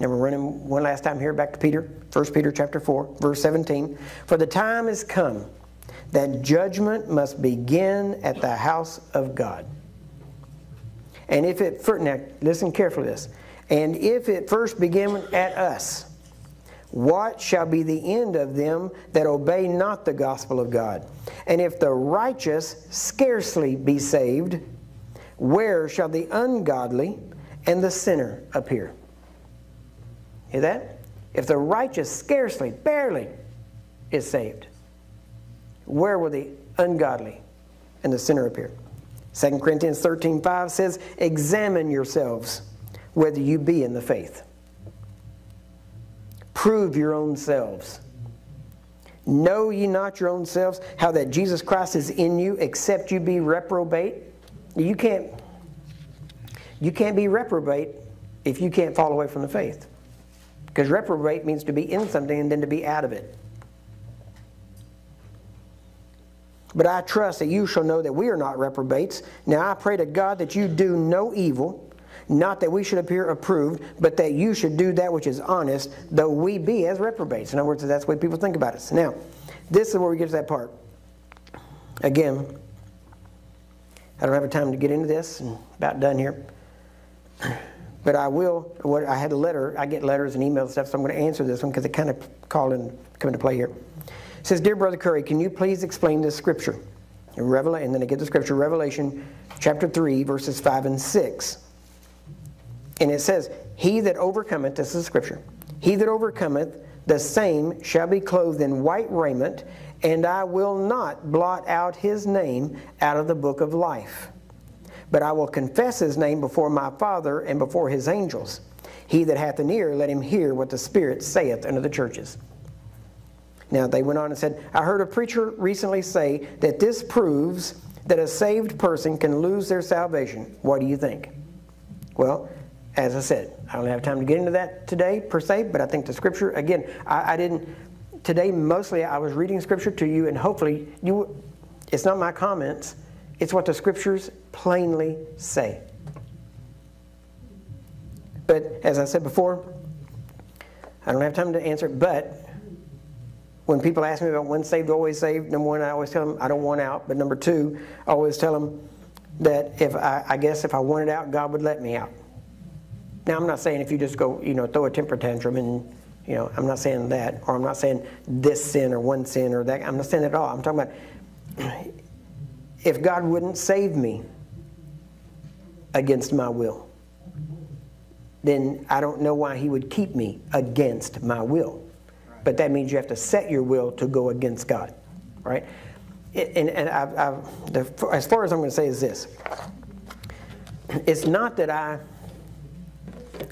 Now we're running one last time here back to Peter, 1 Peter chapter 4, verse 17. For the time is come that judgment must begin at the house of God. And if it, now listen carefully to this. And if it first begin at us, what shall be the end of them that obey not the gospel of God? And if the righteous scarcely be saved, where shall the ungodly and the sinner appear? Hear that? If the righteous scarcely, barely is saved, where will the ungodly and the sinner appear? 2 Corinthians 13 5 says, Examine yourselves whether you be in the faith. prove your own selves. Know ye not your own selves how that Jesus Christ is in you, except you be reprobate? You can't, you can't be reprobate if you can't fall away from the faith. Because reprobate means to be in something and then to be out of it. But I trust that you shall know that we are not reprobates. Now I pray to God that you do no evil, not that we should appear approved, but that you should do that which is honest, though we be as reprobates. In other words, that's way people think about us. Now, this is where we get to that part. Again, I don't have a time to get into this, and about done here. But I will. What I had a letter. I get letters and emails and stuff, so I'm going to answer this one because it kind of called and come into play here. Says, Dear Brother Curry, can you please explain this scripture? Revelation, and then I get the scripture, Revelation chapter 3, verses 5 and 6. And it says, He that overcometh, this is the scripture, he that overcometh, the same shall be clothed in white raiment, and I will not blot out his name out of the book of life. But I will confess his name before my Father and before his angels. He that hath an ear, let him hear what the Spirit saith unto the churches. Now, they went on and said, I heard a preacher recently say that this proves that a saved person can lose their salvation. What do you think? Well, as I said, I don't have time to get into that today per se, but I think the scripture, again, I, I didn't, today mostly I was reading scripture to you, and hopefully you, it's not my comments, it's what the scriptures plainly say. But as I said before, I don't have time to answer, but when people ask me about when saved, always saved, number one, I always tell them I don't want out. But number two, I always tell them that if I, I guess if I wanted out, God would let me out. Now, I'm not saying if you just go, you know, throw a temper tantrum and, you know, I'm not saying that, or I'm not saying this sin or one sin or that. I'm not saying at all. I'm talking about if God wouldn't save me against my will, then I don't know why He would keep me against my will but that means you have to set your will to go against God, right? And, and I've, I've, the, as far as I'm going to say is this it's not that I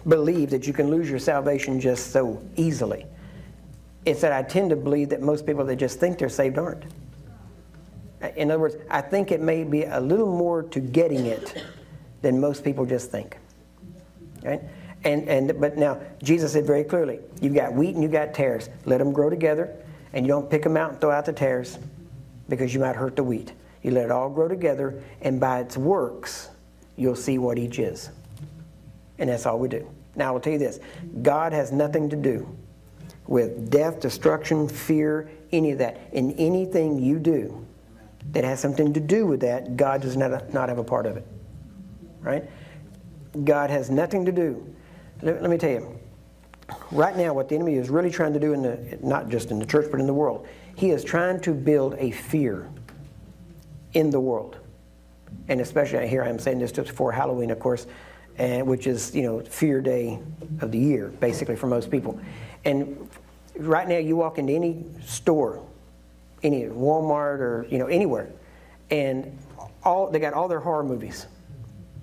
believe that you can lose your salvation just so easily. It's that I tend to believe that most people that just think they're saved aren't. In other words, I think it may be a little more to getting it than most people just think. Right? And, and, but now, Jesus said very clearly, you've got wheat and you've got tares. Let them grow together, and you don't pick them out and throw out the tares because you might hurt the wheat. You let it all grow together, and by its works, you'll see what each is. And that's all we do. Now, I will tell you this God has nothing to do with death, destruction, fear, any of that. In anything you do that has something to do with that, God does not, not have a part of it. Right? God has nothing to do let, let me tell you, right now, what the enemy is really trying to do in the not just in the church but in the world, he is trying to build a fear in the world, and especially here I am saying this just before Halloween, of course, and which is you know fear day of the year basically for most people, and right now you walk into any store, any Walmart or you know anywhere, and all they got all their horror movies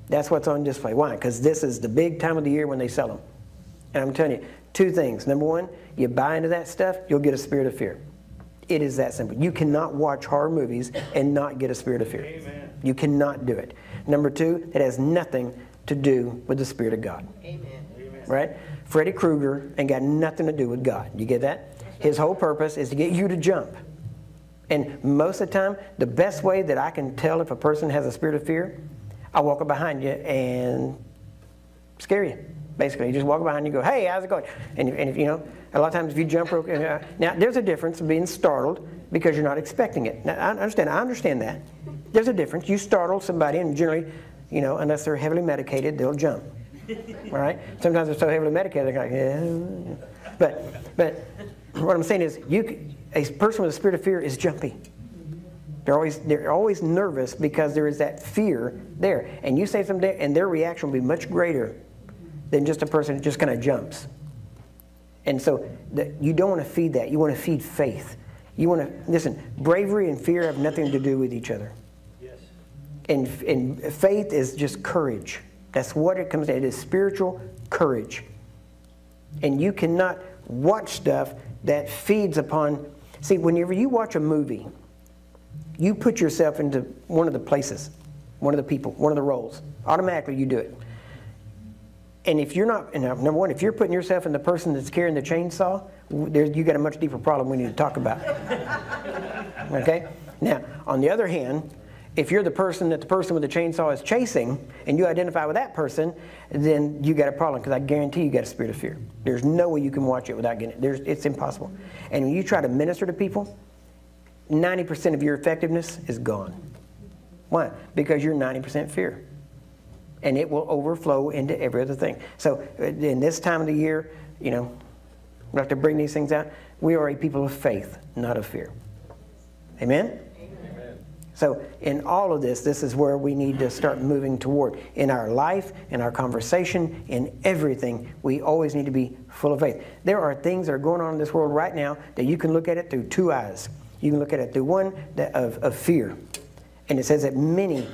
that's what's on display. Why? Because this is the big time of the year when they sell them. And I'm telling you, two things. Number one, you buy into that stuff, you'll get a spirit of fear. It is that simple. You cannot watch horror movies and not get a spirit of fear. Amen. You cannot do it. Number two, it has nothing to do with the Spirit of God. Amen. Right? Freddy Krueger ain't got nothing to do with God. You get that? His whole purpose is to get you to jump. And most of the time, the best way that I can tell if a person has a spirit of fear I walk up behind you and scare you. Basically, you just walk behind you and go, "Hey, how's it going?" And, and if you know, a lot of times if you jump, uh, now there's a difference of being startled because you're not expecting it. Now I understand. I understand that. There's a difference. You startle somebody, and generally, you know, unless they're heavily medicated, they'll jump. All right. Sometimes they're so heavily medicated, they're like, yeah. But but what I'm saying is, you a person with a spirit of fear is jumpy. They're always, they're always nervous because there is that fear there. And you say something, and their reaction will be much greater than just a person who just kind of jumps. And so the, you don't want to feed that. You want to feed faith. You want to, listen, bravery and fear have nothing to do with each other. Yes. And, and faith is just courage. That's what it comes to. It is spiritual courage. And you cannot watch stuff that feeds upon. See, whenever you watch a movie, you put yourself into one of the places, one of the people, one of the roles. Automatically, you do it. And if you're not, and number one, if you're putting yourself in the person that's carrying the chainsaw, you got a much deeper problem we need to talk about. okay? Now, on the other hand, if you're the person that the person with the chainsaw is chasing and you identify with that person, then you got a problem because I guarantee you got a spirit of fear. There's no way you can watch it without getting it. There's, it's impossible. And when you try to minister to people, 90% of your effectiveness is gone. Why? Because you're 90% fear. And it will overflow into every other thing. So, uh, in this time of the year, you know, we have to bring these things out. We are a people of faith, not of fear. Amen? Amen? So, in all of this, this is where we need to start moving toward. In our life, in our conversation, in everything, we always need to be full of faith. There are things that are going on in this world right now that you can look at it through two eyes. You can look at it through one of, of fear. And it says that many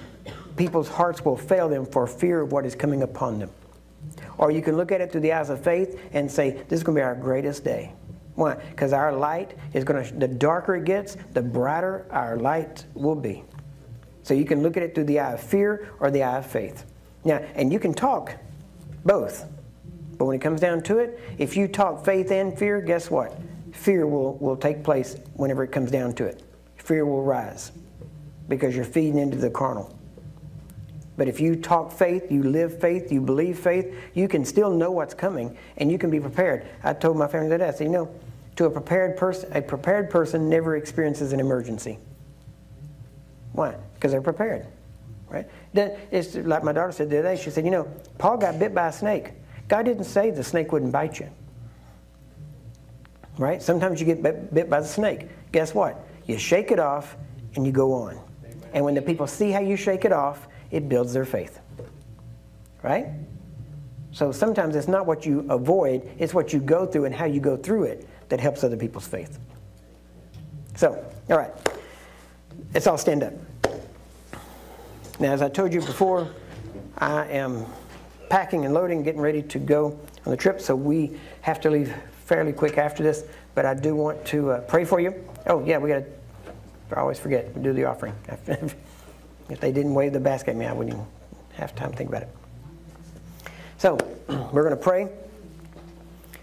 people's hearts will fail them for fear of what is coming upon them. Or you can look at it through the eyes of faith and say, This is going to be our greatest day. Why? Because our light is going to, the darker it gets, the brighter our light will be. So you can look at it through the eye of fear or the eye of faith. Now, and you can talk both. But when it comes down to it, if you talk faith and fear, guess what? Fear will, will take place whenever it comes down to it. Fear will rise because you're feeding into the carnal. But if you talk faith, you live faith, you believe faith, you can still know what's coming and you can be prepared. I told my family that I said, you know, to a prepared person, a prepared person never experiences an emergency. Why? Because they're prepared, right? Then it's like my daughter said the other day. She said, you know, Paul got bit by a snake. God didn't say the snake wouldn't bite you right? Sometimes you get bit by the snake. Guess what? You shake it off and you go on. And when the people see how you shake it off, it builds their faith. Right? So sometimes it's not what you avoid, it's what you go through and how you go through it that helps other people's faith. So, all right. Let's all stand up. Now, as I told you before, I am packing and loading, getting ready to go on the trip, so we have to leave fairly quick after this, but I do want to uh, pray for you. Oh, yeah, we got to, I always forget, do the offering. if they didn't wave the basket at me, I wouldn't even have time to think about it. So, we're going to pray.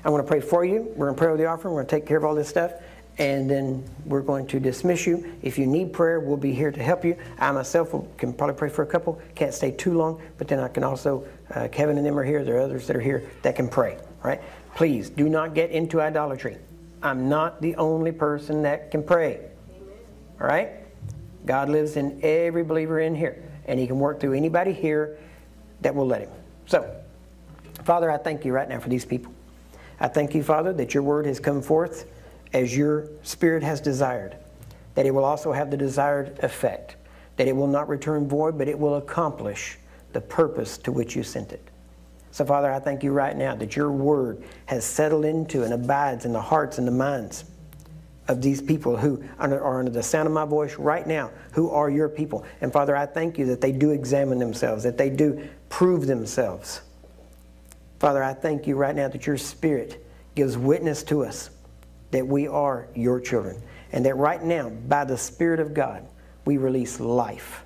I want to pray for you. We're going to pray with the offering. We're going to take care of all this stuff. And then we're going to dismiss you. If you need prayer, we'll be here to help you. I myself can probably pray for a couple. Can't stay too long, but then I can also, uh, Kevin and them are here. There are others that are here that can pray. Right? Please do not get into idolatry. I'm not the only person that can pray. All right? God lives in every believer in here, and He can work through anybody here that will let Him. So, Father, I thank you right now for these people. I thank you, Father, that your word has come forth as your Spirit has desired, that it will also have the desired effect, that it will not return void, but it will accomplish the purpose to which you sent it. So, Father, I thank you right now that your word has settled into and abides in the hearts and the minds of these people who are under the sound of my voice right now, who are your people. And Father, I thank you that they do examine themselves, that they do prove themselves. Father, I thank you right now that your Spirit gives witness to us that we are your children. And that right now, by the Spirit of God, we release life,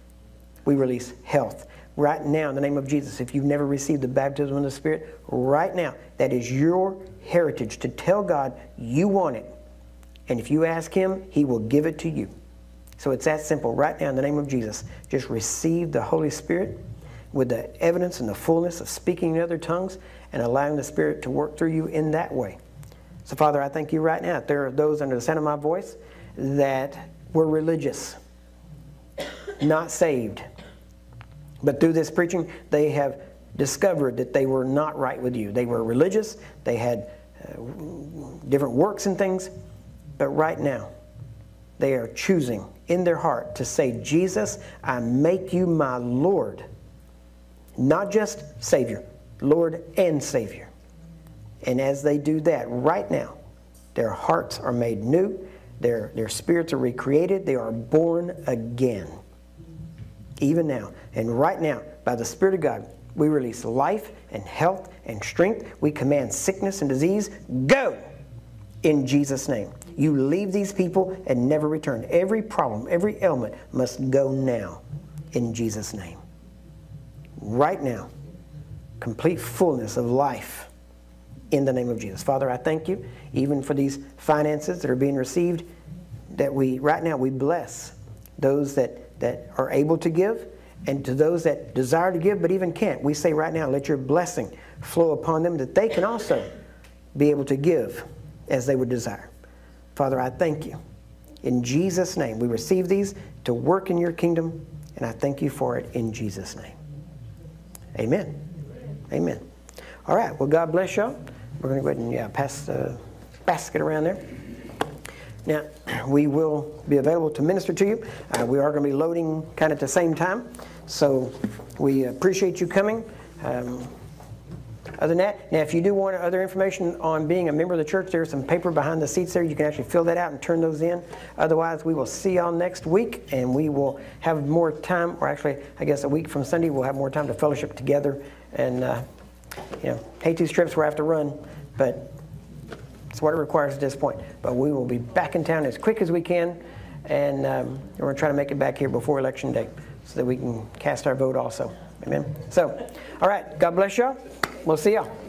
we release health, right now in the name of Jesus. If you've never received the baptism of the Spirit, right now, that is your heritage to tell God you want it. And if you ask Him, He will give it to you. So it's that simple. Right now, in the name of Jesus, just receive the Holy Spirit with the evidence and the fullness of speaking in other tongues and allowing the Spirit to work through you in that way. So, Father, I thank you right now. There are those under the sound of my voice that were religious, not saved, but through this preaching, they have discovered that they were not right with you. They were religious, they had uh, different works and things, but right now, they are choosing in their heart to say, Jesus, I make you my Lord. Not just Savior, Lord and Savior. And as they do that right now, their hearts are made new, their, their spirits are recreated, they are born again even now. And right now, by the Spirit of God, we release life and health and strength. We command sickness and disease, go in Jesus' name. You leave these people and never return. Every problem, every ailment must go now in Jesus' name. Right now. Complete fullness of life in the name of Jesus. Father, I thank you even for these finances that are being received that we right now we bless those that that are able to give and to those that desire to give but even can't. We say right now let your blessing flow upon them that they can also be able to give as they would desire. Father, I thank you. In Jesus' name, we receive these to work in your kingdom, and I thank you for it in Jesus' name. Amen. Amen. All right. Well, God bless y'all. We're going to go ahead and yeah, pass the basket around there. Now, we will be available to minister to you. Uh, we are going to be loading kind of at the same time. So we appreciate you coming. Um, other than that, now if you do want other information on being a member of the church, there's some paper behind the seats there. You can actually fill that out and turn those in. Otherwise, we will see y'all next week, and we will have more time, or actually, I guess a week from Sunday, we'll have more time to fellowship together. And uh, you know, hate these trips we have to run, but it's what it requires at this point. But we will be back in town as quick as we can, and um, we're going to try to make it back here before Election Day so that we can cast our vote also. Amen. So, all right. God bless y'all. We'll see y'all.